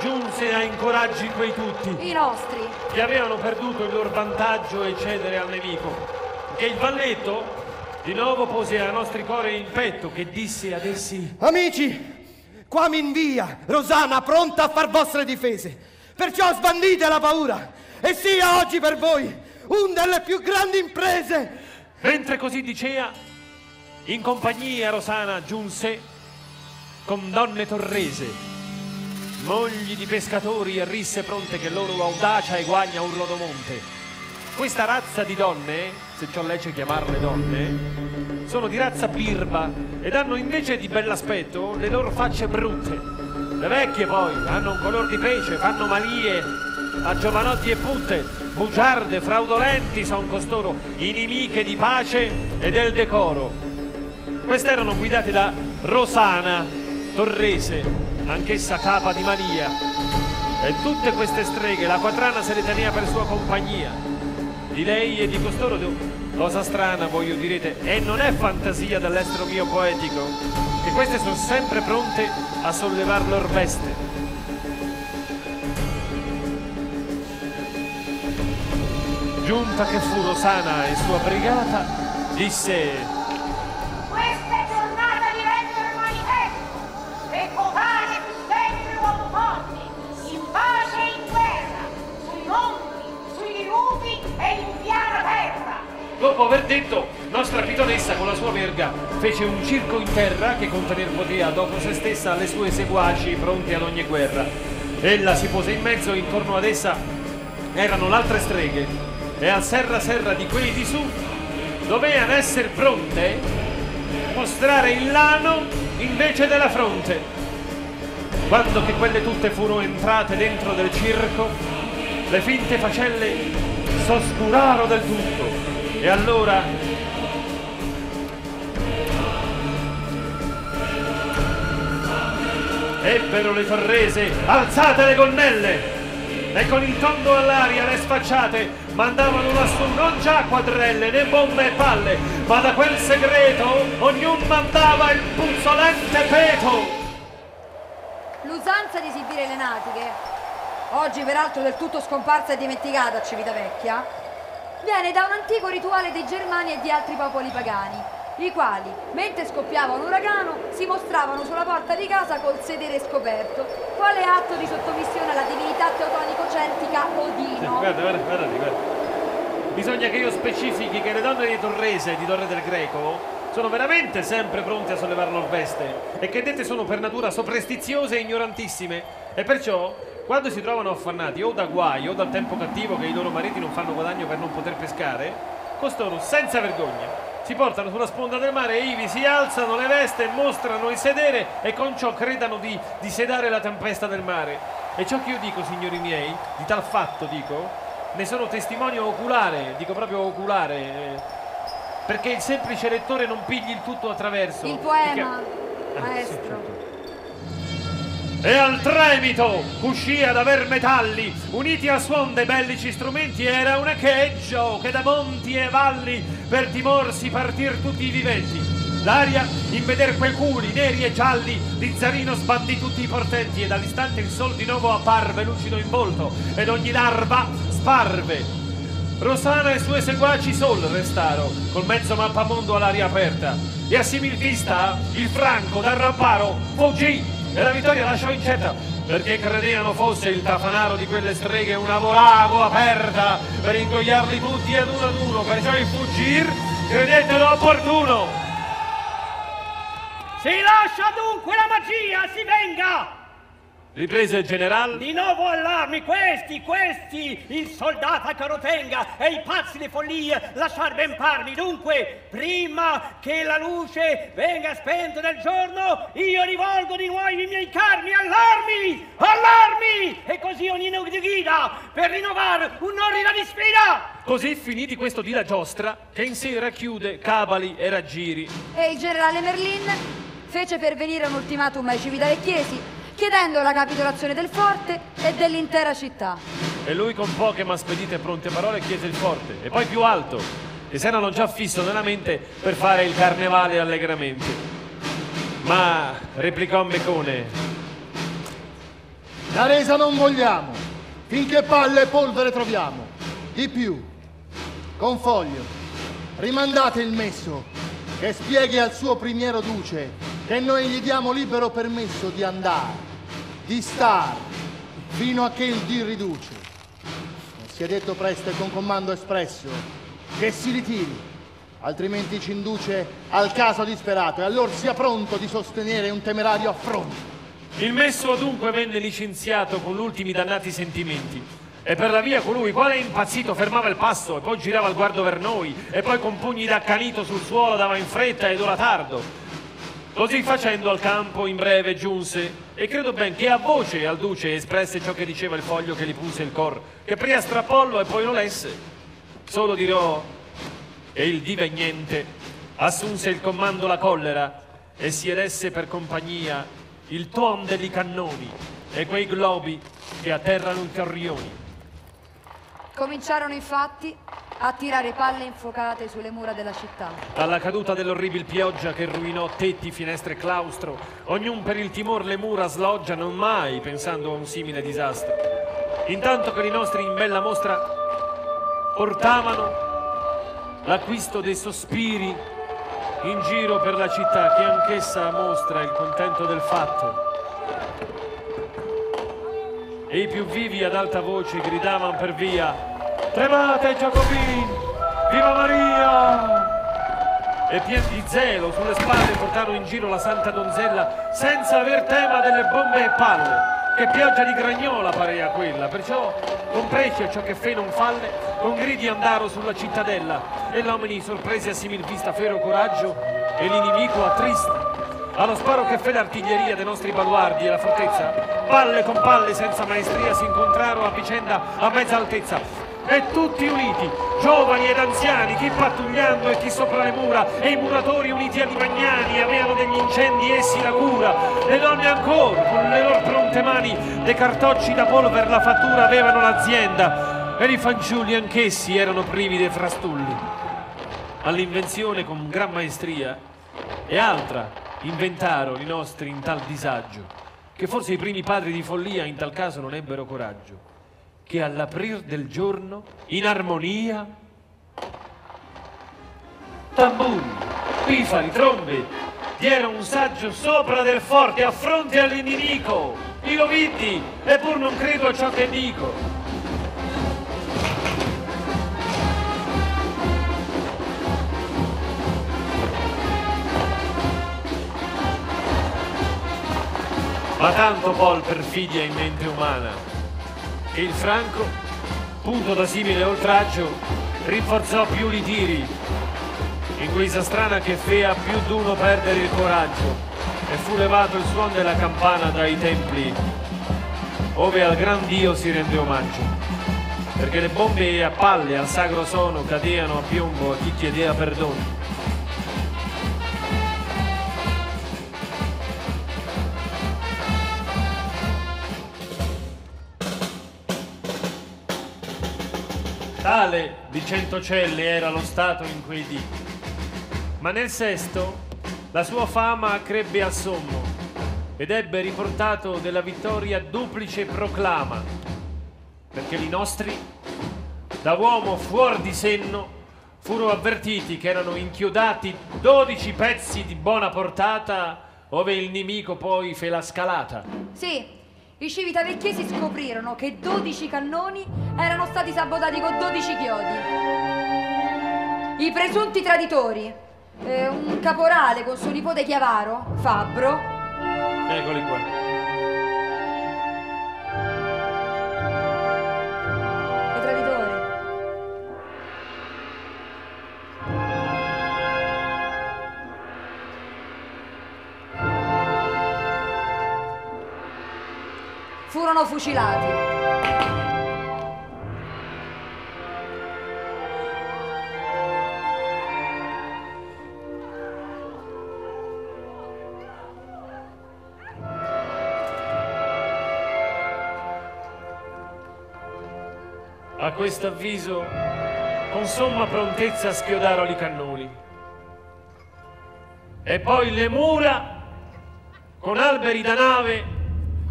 giunse a incoraggi quei tutti I nostri. che avevano perduto il loro vantaggio e cedere al nemico. Che il valletto di nuovo pose ai nostri cuori in petto che disse ad essi Amici, qua mi invia Rosana pronta a far vostre difese. Perciò sbandite la paura e sia oggi per voi un delle più grandi imprese. Mentre così dicea, in compagnia Rosana giunse con donne torrese, mogli di pescatori e risse pronte che loro audacia eguagna un rodomonte. Questa razza di donne, se ciò lecce chiamarle donne, sono di razza birba ed hanno invece di bell'aspetto le loro facce brutte. Le vecchie poi hanno un color di pece, fanno malie a giovanotti e putte, bugiarde, fraudolenti son costoro, inimiche di pace e del decoro. Queste erano guidate da Rosana Torrese, anch'essa capa di Maria. E tutte queste streghe la quatrana se le teneva per sua compagnia. Di lei e di costoro, cosa strana voi io direte, e non è fantasia dell'estero mio poetico, che queste sono sempre pronte a sollevar lor veste. Giunta che fu Rosana e sua brigata, disse Questa è giornata di rendere manifesto e votare sempre uomo forte, in pace e in guerra, sui monti, sui diluvi e in piana terra. Dopo aver detto, nostra pitonessa con la sua verga fece un circo in terra che contener poteva dopo se stessa alle sue seguaci pronti ad ogni guerra. Ella si pose in mezzo, intorno ad essa erano l'altre streghe e al serra serra di quelli di su dovevano essere pronte mostrare il lano invece della fronte. Quando che quelle tutte furono entrate dentro del circo, le finte facelle s'oscurarono del tutto e allora ebbero le torrese alzate le gonnelle e con il tondo all'aria le sfacciate mandavano lassù non già quadrelle né bombe e palle ma da quel segreto ognuno mandava il puzzolente peto L'usanza di esibire le natiche, oggi peraltro del tutto scomparsa e dimenticata a Civitavecchia, viene da un antico rituale dei Germani e di altri popoli pagani, i quali, mentre scoppiava un uragano, si mostravano sulla porta di casa col sedere scoperto, quale atto di sottomissione alla divinità Odino. Guarda guarda guarda guarda bisogna che io specifichi che le donne di Torrese di Torre del Greco sono veramente sempre pronte a sollevare lor veste e che dette sono per natura soprestiziose e ignorantissime e perciò quando si trovano affannati o da guai o dal tempo cattivo che i loro mariti non fanno guadagno per non poter pescare costoro senza vergogna si portano sulla sponda del mare e ivi si alzano le veste, mostrano il sedere e con ciò credano di, di sedare la tempesta del mare. E ciò che io dico, signori miei, di tal fatto dico, ne sono testimonio oculare, dico proprio oculare, eh, perché il semplice lettore non pigli il tutto attraverso. Il poema, Ah, maestro. E al tremito uscì ad aver metalli, uniti a suon dei bellici strumenti, era un echeggio che da monti e valli per timorsi partir tutti i viventi. L'aria, in veder quei culi neri e gialli, di Zarino sbandì tutti i portenti e dall'istante il sol di nuovo apparve lucido in volto ed ogni larva sparve. Rosana e sue seguaci sol restaro, col mezzo mappamondo all'aria aperta. E a simil vista il Franco dal ramparo fuggì e la vittoria lasciò incerta perché credevano fosse il tafanaro di quelle streghe una vorago aperta per ingoiarli tutti ad uno ad uno, perciò il fuggir credettero opportuno. Si lascia dunque la magia, si venga! Riprese il generale. Di nuovo allarmi, questi, questi, il soldato a carotenga e i pazzi di follia, lasciar ben parmi. Dunque, prima che la luce venga spenta del giorno, io rivolgo di nuovo i miei carmi, allarmi, allarmi! E così ognuno di guida per rinnovare un'orrida di sfida! Così finiti questo di la giostra, che in sé racchiude cabali e raggiri. E il generale Merlin fece pervenire un ultimatum ai civitavecchiesi chiedendo la capitolazione del forte e dell'intera città. E lui con poche ma spedite e pronte parole chiese il forte, e poi più alto, che s'erano già fisso nella mente per fare il carnevale allegramente. Ma, replicò Mecone, La resa non vogliamo, finché palle e polvere troviamo. Di più, con foglio, rimandate il messo che spieghi al suo primiero duce che noi gli diamo libero permesso di andare, di stare, fino a che il Dio riduce. Non sia detto presto e con comando espresso che si ritiri, altrimenti ci induce al caso disperato e allora sia pronto di sostenere un temerario affronto. Il messo dunque venne licenziato con ultimi dannati sentimenti. E per la via colui, quale impazzito, fermava il passo e poi girava il guardo ver noi e poi con pugni d'accanito sul suolo dava in fretta ed ora tardo. Così facendo al campo in breve giunse e credo ben che a voce al duce espresse ciò che diceva il foglio che gli puse il cor, che prima strappollo e poi lo lesse. Solo dirò e il divegnente assunse il comando la collera e si eresse per compagnia il tuon degli cannoni e quei globi che atterrano i carrioni. Cominciarono infatti a tirare palle infuocate sulle mura della città. Alla caduta dell'orribil pioggia che ruinò tetti, finestre e claustro, ognun per il timor le mura sloggia, non mai pensando a un simile disastro. Intanto che i nostri in bella mostra portavano l'acquisto dei sospiri in giro per la città, che anch'essa mostra il contento del fatto. E i più vivi ad alta voce gridavano per via Tremate Giacobin! Viva Maria! E pieni di zelo sulle spalle portarono in giro la santa donzella senza aver tema delle bombe e palle. Che pioggia di gragnola parea quella, perciò con prece ciò che fe non falle, con gridi andaro sulla cittadella e l'uomini sorpresi a simil vista fero coraggio e l'inimico attrista. Allo sparo che fe l'artiglieria dei nostri baluardi e la fortezza, palle con palle senza maestria si incontrarono a vicenda a mezza altezza e tutti uniti, giovani ed anziani, chi pattugliando e chi sopra le mura, e i muratori uniti a Limagnani avevano degli incendi essi la cura, le donne ancora, con le loro pronte mani, dei cartocci da polver la fattura avevano l'azienda, e i fanciulli anch'essi erano privi dei frastulli. All'invenzione con gran maestria e altra inventarono i nostri in tal disagio, che forse i primi padri di follia in tal caso non ebbero coraggio che all'aprir del giorno, in armonia, tamburi, pifari, trombe, diero un saggio sopra del forte a fronte all'inimico. Io vidi, eppur non credo a ciò che dico. Ma tanto poi perfidia in mente umana il Franco, punto da simile oltraggio, rinforzò più i tiri, in guisa strana che fea più d'uno perdere il coraggio, e fu levato il suon della campana dai templi, ove al gran Dio si rende omaggio, perché le bombe a palle al sacro sono cadeano a piombo a chi chiedeva perdono. Tale di Centocelle era lo stato in quei dì. Ma nel sesto la sua fama crebbe a sommo ed ebbe riportato della vittoria duplice proclama, perché i nostri, da uomo fuor di senno, furono avvertiti che erano inchiodati dodici pezzi di buona portata, ove il nemico poi fe la scalata. Sì, i civitavecchiesi scoprirono che 12 cannoni erano stati sabotati con 12 chiodi. I presunti traditori eh, un caporale con suo nipote Chiavaro, Fabbro, Eccoli qua. Furono fucilati. A questo avviso, con somma prontezza schiodarono i cannoni. E poi le mura, con alberi da nave,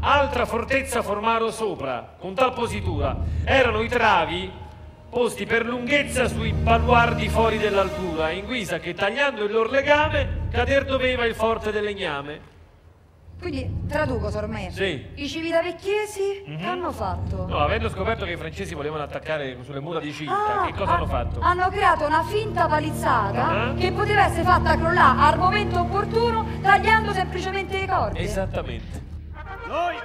altra fortezza formaro sopra, con tal positura. Erano i travi posti per lunghezza sui baluardi fuori dell'altura, in guisa che tagliando il loro legame, cader doveva il forte del legname. Quindi traduco, Sormè. Sì. I civitavecchiesi Mhm. che hanno fatto? No, avendo scoperto che i francesi volevano attaccare sulle mura di Cinta, Ah, che cosa hanno fatto? Hanno creato una finta palizzata Ah. che poteva essere fatta crollare al momento opportuno tagliando semplicemente le corde. Esattamente. Noi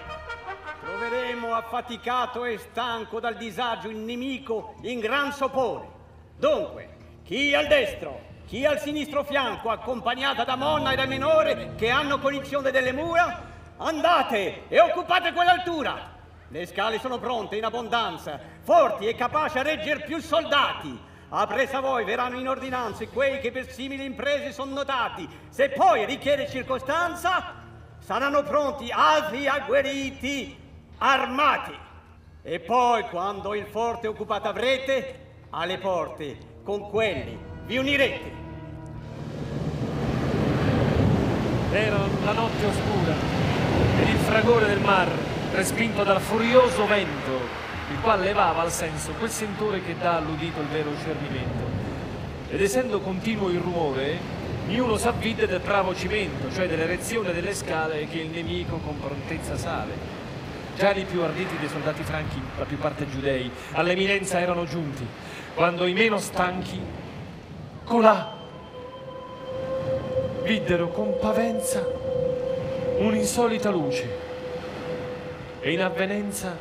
troveremo affaticato e stanco dal disagio il nemico in gran sopore. Dunque, chi al destro, chi al sinistro fianco, accompagnata da Monna e da Minore che hanno cognizione delle mura, andate e occupate quell'altura. Le scale sono pronte in abbondanza, forti e capaci a reggere più soldati. Appresa voi verranno in ordinanze quei che per simili imprese sono notati. Se poi richiede circostanza, saranno pronti altri agguerriti, armati. E poi, quando il forte occupato avrete, alle porte, con quelli vi unirete. Era la notte oscura ed il fragore del mar, respinto dal furioso vento, il quale levava al senso quel sentore che dà all'udito il vero cernimento. Ed essendo continuo il rumore, niuno s'avvide del bravo cimento, cioè dell'erezione delle scale che il nemico con prontezza sale. Già i più arditi dei soldati franchi, la più parte giudei, all'eminenza erano giunti, quando i meno stanchi, colà, videro con pavenza un'insolita luce e in avvenenza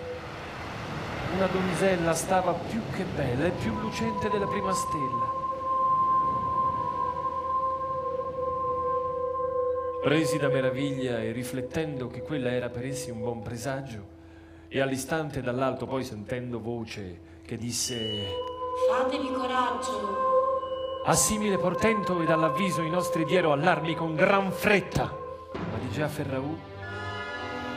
una donzella stava più che bella e più lucente della prima stella. Presi da meraviglia e riflettendo che quella era per essi un buon presagio, e all'istante dall'alto poi sentendo voce che disse Fatevi coraggio. a simile portento ed all'avviso i nostri diero allarmi con gran fretta. Ma di già Ferraù,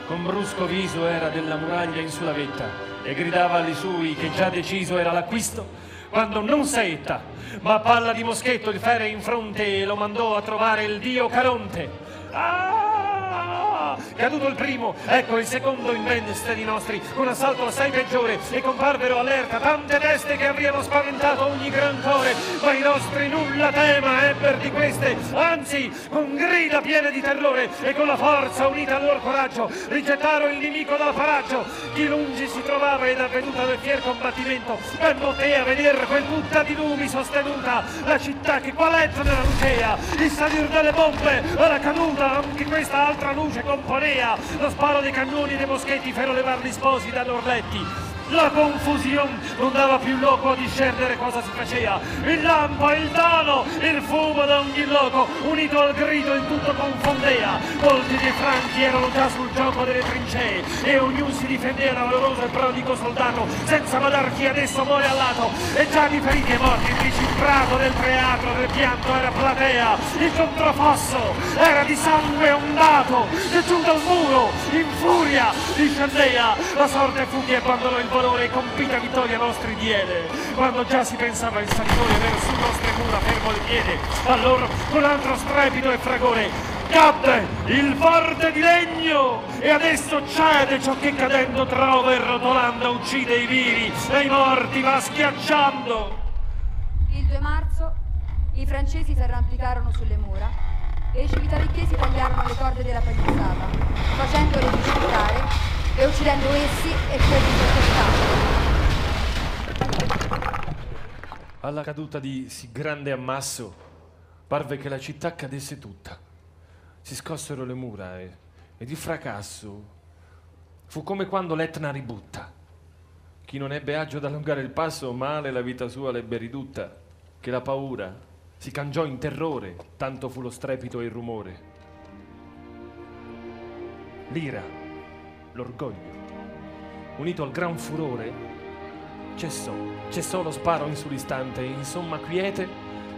con brusco viso era della muraglia in sulla vetta e gridava agli sui che già deciso era l'acquisto, quando non saetta, ma palla di moschetto il fere in fronte e lo mandò a trovare il dio Caronte. 啊！Caduto il primo, ecco il secondo in veste di nostri, con assalto assai peggiore, e comparvero all'erta tante teste che avriano spaventato ogni gran core, ma i nostri nulla tema ebber di queste, anzi, con grida piene di terrore, e con la forza unita al loro coraggio, rigettarono il nemico dal paraggio. Chi lungi si trovava ed avvenuta del fier combattimento, ben potea veder quel butta di lumi sostenuta, la città che qual nella lucea, il salir delle bombe, era caduta, anche questa altra luce componea, lo sparo dei cannoni dei moschetti fero levar gli sposi dai loro letti. La confusione non dava più loco a discernere cosa si faceva. Il lampo, il dano, il fumo da ogni loco, unito al grido in tutto confondea. Molti dei franchi erano già sul gioco delle trincee e ognuno si difendeva valoroso e prodigo soldato, senza badar chi adesso muore al lato. E già di feriti e morti il ricimbrato del teatro del pianto era platea. Il controfosso era di sangue ondato che giù dal muro, in furia, discendea. La sorte fu che abbandonò il valore e compita vittoria nostri diede. Quando già si pensava il sanitore verso nostre mura fermo il piede, allora con altro strepito e fragore cadde il forte di legno e adesso cede ciò che cadendo trova e rotolando uccide i vivi e i morti va schiacciando. Il 2 marzo i francesi si arrampicarono sulle mura e i civitavecchiesi tagliarono le corde della palizzata, facendole precipitare e uccidendo essi e quelli sottostanti. Alla caduta di sì grande ammasso, parve che la città cadesse tutta. Si scossero le mura e, ed il fracasso fu come quando l'Etna ributta. Chi non ebbe agio ad allungare il passo, male la vita sua l'ebbe ridotta, che la paura si cangiò in terrore, tanto fu lo strepito e il rumore. L'ira, l'orgoglio, unito al gran furore, cessò, cessò lo sparo in sull'istante, insomma quiete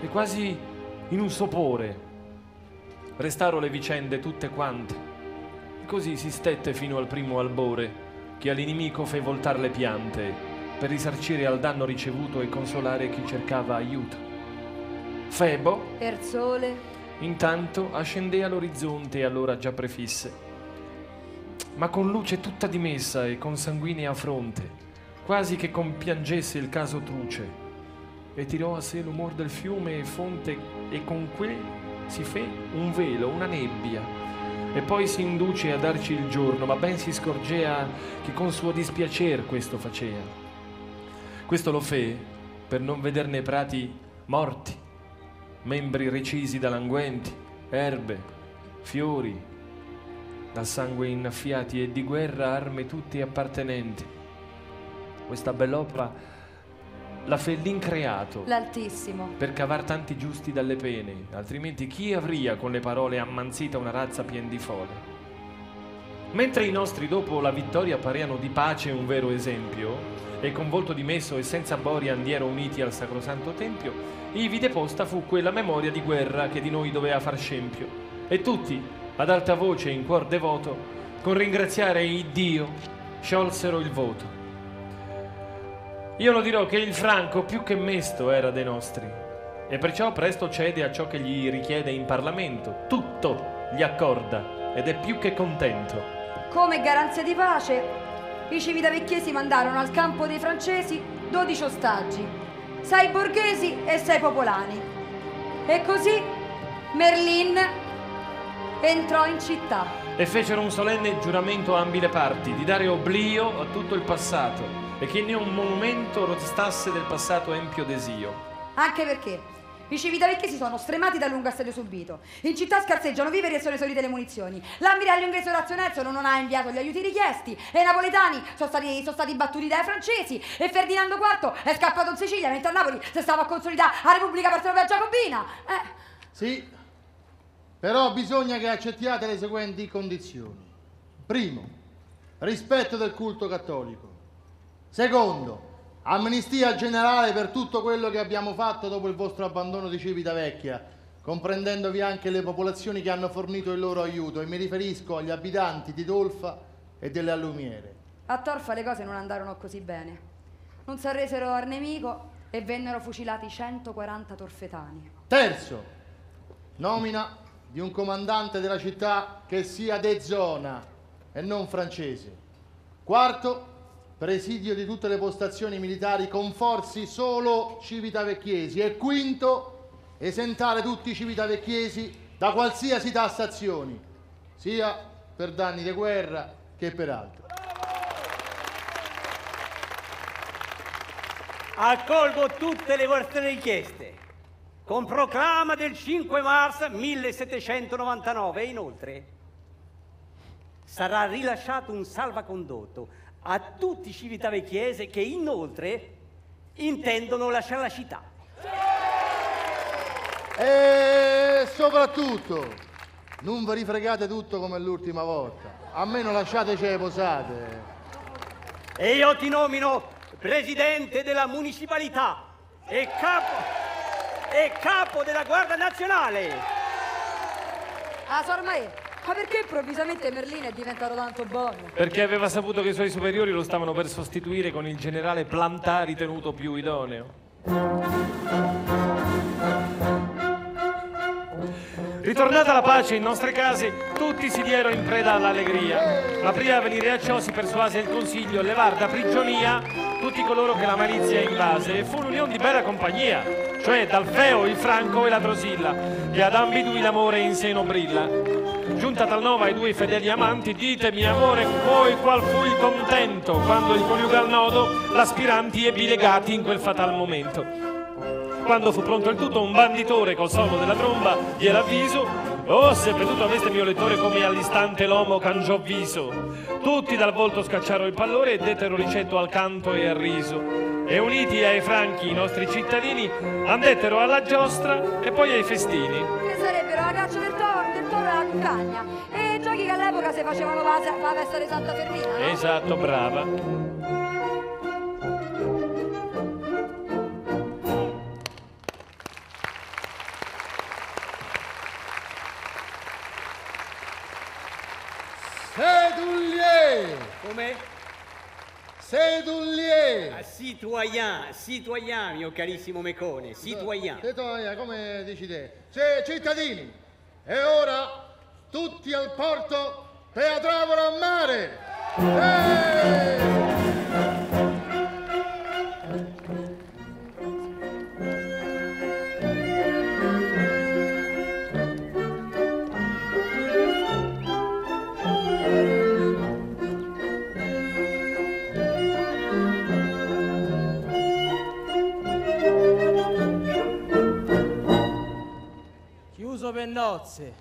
e quasi in un sopore. Restarono le vicende tutte quante. E così si stette fino al primo albore, che all'inimico fe voltar le piante, per risarcire al danno ricevuto e consolare chi cercava aiuto. Febo, Per sole, intanto, ascendea all'orizzonte e allora già prefisse ma con luce tutta dimessa e con sanguinea fronte, quasi che compiangesse il caso truce, e tirò a sé l'umor del fiume e fonte, e con quel si fe un velo, una nebbia, e poi si induce a darci il giorno, ma ben si scorgea che con suo dispiacer questo facea. Questo lo fe per non vederne prati morti, membri recisi da languenti, erbe, fiori, dal sangue innaffiati e di guerra arme tutti appartenenti. Questa bell'opera la fe l'increato l'Altissimo. per cavar tanti giusti dalle pene, altrimenti chi avria con le parole ammanzita una razza pien di fole? Mentre i nostri dopo la vittoria pareano di pace un vero esempio, e con volto dimesso e senza boria andiero uniti al sacrosanto tempio, ivi deposta fu quella memoria di guerra che di noi doveva far scempio, e tutti, ad alta voce in cuor devoto, con ringraziare il Dio, sciolsero il voto. Io lo dirò che il Franco più che mesto era dei nostri, e perciò presto cede a ciò che gli richiede in Parlamento, tutto gli accorda, ed è più che contento. Come garanzia di pace, i civitavecchiesi mandarono al campo dei francesi 12 ostaggi, 6 borghesi e 6 popolani. E così Merlin entrò in città. e fecero un solenne giuramento a ambi le parti di dare oblio a tutto il passato e che né un monumento restasse del passato empio desio. Anche perché i civitavecchiesi sono stremati dal lungo assedio subito. In città scarseggiano viveri e sono esaurite le munizioni. L'ammiraglio inglese Orazio Nelson non ha inviato gli aiuti richiesti. E i napoletani sono stati, sono stati battuti dai francesi. E Ferdinando IV è scappato in Sicilia mentre a Napoli si stava a consolidare la Repubblica Partenopea Giacobina. Eh, Sì, però bisogna che accettiate le seguenti condizioni. Primo, rispetto del culto cattolico. Secondo, amnistia generale per tutto quello che abbiamo fatto dopo il vostro abbandono di Civitavecchia, comprendendovi anche le popolazioni che hanno fornito il loro aiuto e mi riferisco agli abitanti di Dolfa e delle Allumiere. a Torfa le cose non andarono così bene. Non si arresero al nemico e vennero fucilati 140 torfetani. Terzo, nomina di un comandante della città che sia de zona e non francese. Quarto, presidio di tutte le postazioni militari con forzi solo civitavecchiesi. E quinto, esentare tutti i civitavecchiesi da qualsiasi tassazioni, sia per danni di guerra che per altro. Accolgo tutte le vostre richieste. Con proclama del 5 marzo 1799 e inoltre sarà rilasciato un salvacondotto a tutti i civitavecchiesi che inoltre intendono lasciare la città. E soprattutto, non vi rifregate tutto come l'ultima volta. Almeno lasciateci le posate. E io ti nomino presidente della municipalità e capo, e capo della Guardia Nazionale. Ah, Sormai, ma perché improvvisamente Merlino è diventato tanto buono? Perché aveva saputo che i suoi superiori lo stavano per sostituire con il generale Plantà ritenuto più idoneo. Ritornata la pace in nostre case, tutti si diero in preda all'allegria. Ma prima di venire a ciò si persuase il consiglio a levar da prigionia tutti coloro che la malizia invase e fu un'unione di bella compagnia, cioè dal Feo, il Franco e la Drosilla, che ad ambidui l'amore in seno brilla. Giunta tal nova ai due fedeli amanti, ditemi amore voi qual fu il contento quando il coniugal nodo l'aspiranti ebbi legati in quel fatal momento. Quando fu pronto il tutto, un banditore col sonno della tromba gliel'avviso. Oh, se veduto aveste mio lettore come all'istante l'uomo cangiò viso. Tutti dal volto scacciarono il pallore e dettero ricetto al canto e al riso. E uniti ai franchi i nostri cittadini, andettero alla giostra e poi ai festini. Che sarebbero la caccia del toro, del toro alla cuccagna. E giochi che all'epoca si facevano la, la festa di Santa Fermina, no? Esatto, brava. Sedullier! Come? Sedullier! Ah, citoyen, citoyen, mio carissimo Mecone, citoyen. Citoyen, come dici te? Cioè, cittadini! E ora tutti al porto per la travola a mare! Eh! Chiuso per nozze.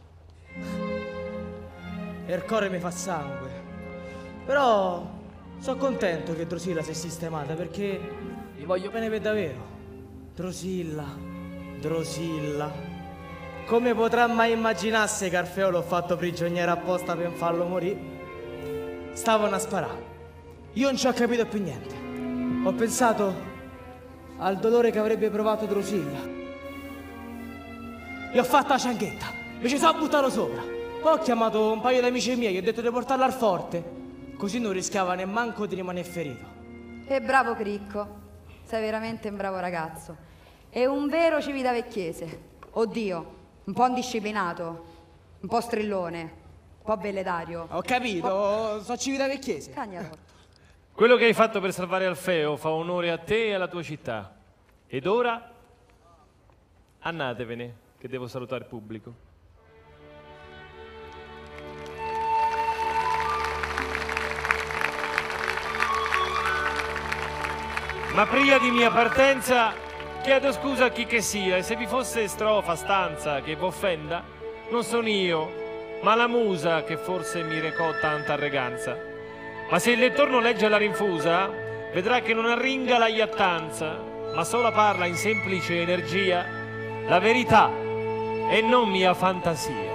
E il cuore mi fa sangue. Però sono contento che Drosilla si è sistemata perché gli voglio bene per davvero. Drosilla, Drosilla. Come potrà mai immaginarsi che Orfeo l'ho fatto prigioniero apposta per farlo morire? Stavano a sparare. Io non ci ho capito più niente. Ho pensato al dolore che avrebbe provato Drosilla. Gli ho fatto la cianchetta, mi ci sono buttato sopra. Poi ho chiamato un paio di amici miei, gli ho detto di portarlo al forte. Così non rischiava neanche di rimanere ferito. E bravo Cricco, sei veramente un bravo ragazzo. È un vero civitavecchiese. Oddio, un po' indisciplinato, un po' strillone, un po' velledario. Ho capito, sono civitavecchiese. Cagna torta. Quello che hai fatto per salvare Alfeo fa onore a te e alla tua città. Ed ora andatevene, che devo salutare il pubblico. Ma prima di mia partenza chiedo scusa a chi che sia e se vi fosse strofa, stanza che vi offenda, non sono io, ma la musa che forse mi recò tanta arroganza. Ma se il lettore non legge la rinfusa, vedrà che non arringa la iattanza, ma solo parla in semplice energia la verità e non mia fantasia.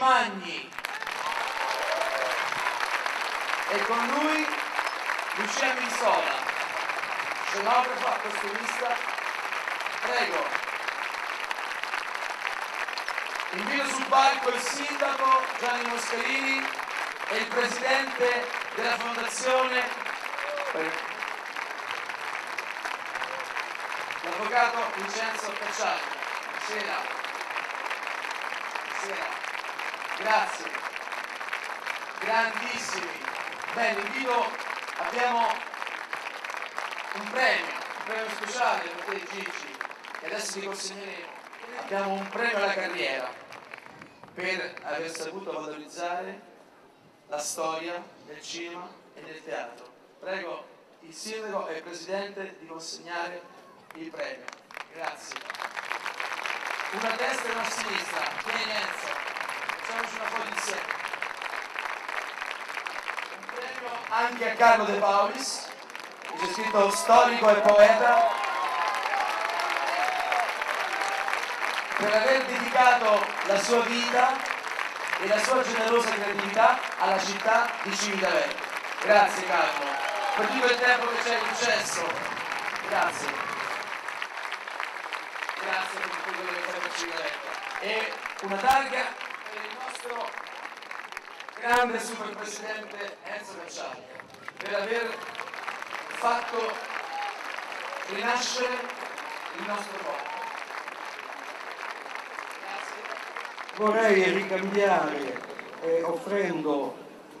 Magni. E con lui Lucia Minsola, scenografa, costumista. Prego. Invito sul palco il sindaco Gianni Moscarini e il presidente della fondazione, l'avvocato Vincenzo Cacciari. Buonasera. Grazie. Grandissimi. Bene, invito, abbiamo un premio, un premio speciale per te Gigi, che adesso ti consegneremo. Abbiamo un premio alla carriera per aver saputo valorizzare la storia del cinema e del teatro. Prego il sindaco e il presidente di consegnare il premio. Grazie. Una destra e una sinistra. Vieni Un premio anche a Carlo De Paulis, che c'è scritto storico e poeta, per aver dedicato la sua vita e la sua generosa creatività alla città di Civitavecchia. Grazie Carlo, per tutto il tempo che ci hai concesso. Grazie. Grazie per tutto quello che fai per Civitavecchia. E una targa nostro grande super presidente Enzo Cacciari, per aver fatto rinascere il nostro popolo. vorrei ricambiare eh, offrendo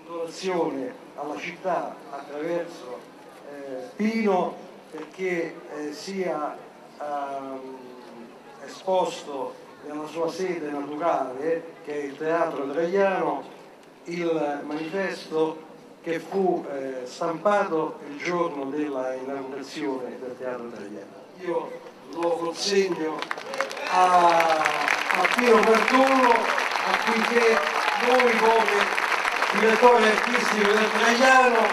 donazione alla città attraverso eh, Pino perché eh, sia ehm, esposto nella sua sede naturale che è il Teatro Traiano il manifesto che fu eh, stampato il giorno della inaugurazione del Teatro Traiano. Io lo consegno a a Pino Bertollo affinché noi come direttori artistici del Traiano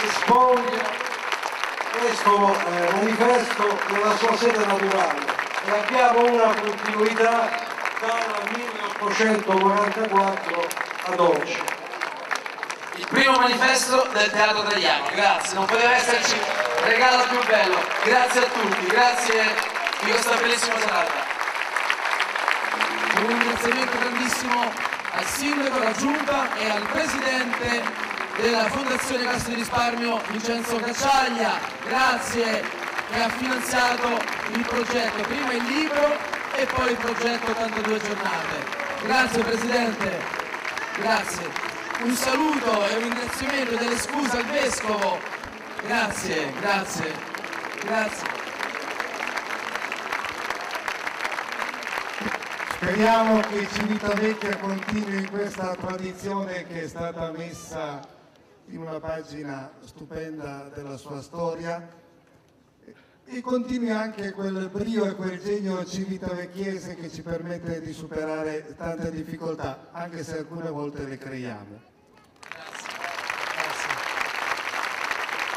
esponga questo eh, manifesto nella sua sede naturale e abbiamo una continuità dal 1844 ad oggi. Il primo manifesto del Teatro Italiano, grazie, non poteva esserci regalo più bello. Grazie a tutti, grazie di questa bellissima serata. Un ringraziamento grandissimo al sindaco, alla giunta e al presidente della Fondazione Cassa di Risparmio Vincenzo Cacciaglia. Grazie che ha finanziato il progetto, prima il libro e poi il progetto 82 giornate. Grazie Presidente, grazie. Un saluto e un ringraziamento delle scuse al Vescovo. Grazie, grazie, grazie. Speriamo che Civitavecchia continui questa tradizione che è stata messa in una pagina stupenda della sua storia e continui anche quel brio e quel genio civitavecchiese che ci permette di superare tante difficoltà, anche se alcune volte le creiamo.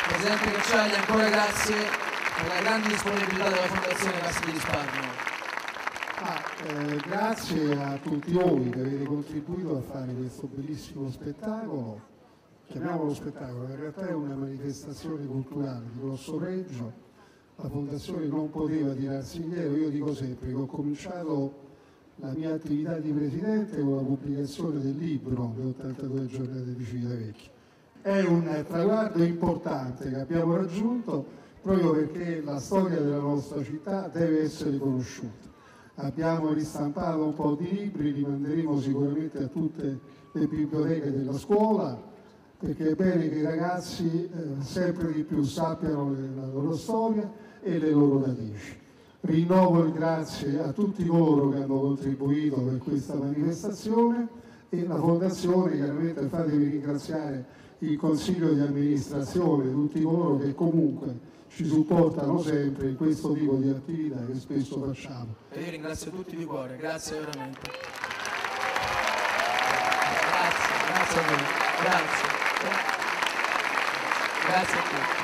Presidente Cacciaglia, ancora grazie per la grande disponibilità della Fondazione Cassa di Risparmio. Ah, eh, grazie a tutti voi che avete contribuito a fare questo bellissimo spettacolo. Chiamiamolo spettacolo, in realtà è una manifestazione culturale di grosso pregio. La Fondazione non poteva tirarsi indietro, io dico sempre che ho cominciato la mia attività di presidente con la pubblicazione del libro Le 82 giornate di Civitavecchia. È un traguardo importante che abbiamo raggiunto proprio perché la storia della nostra città deve essere conosciuta abbiamo ristampato un po' di libri, li manderemo sicuramente a tutte le biblioteche della scuola, perché è bene che i ragazzi eh, sempre di più sappiano la loro storia e le loro radici. Rinnovo il grazie a tutti coloro che hanno contribuito per questa manifestazione e la Fondazione, chiaramente fatevi ringraziare il Consiglio di amministrazione, tutti coloro che comunque ci supportano sempre in questo tipo di attività che spesso facciamo. E io ringrazio tutti di cuore, grazie veramente. Grazie, grazie a voi, grazie. Grazie a tutti.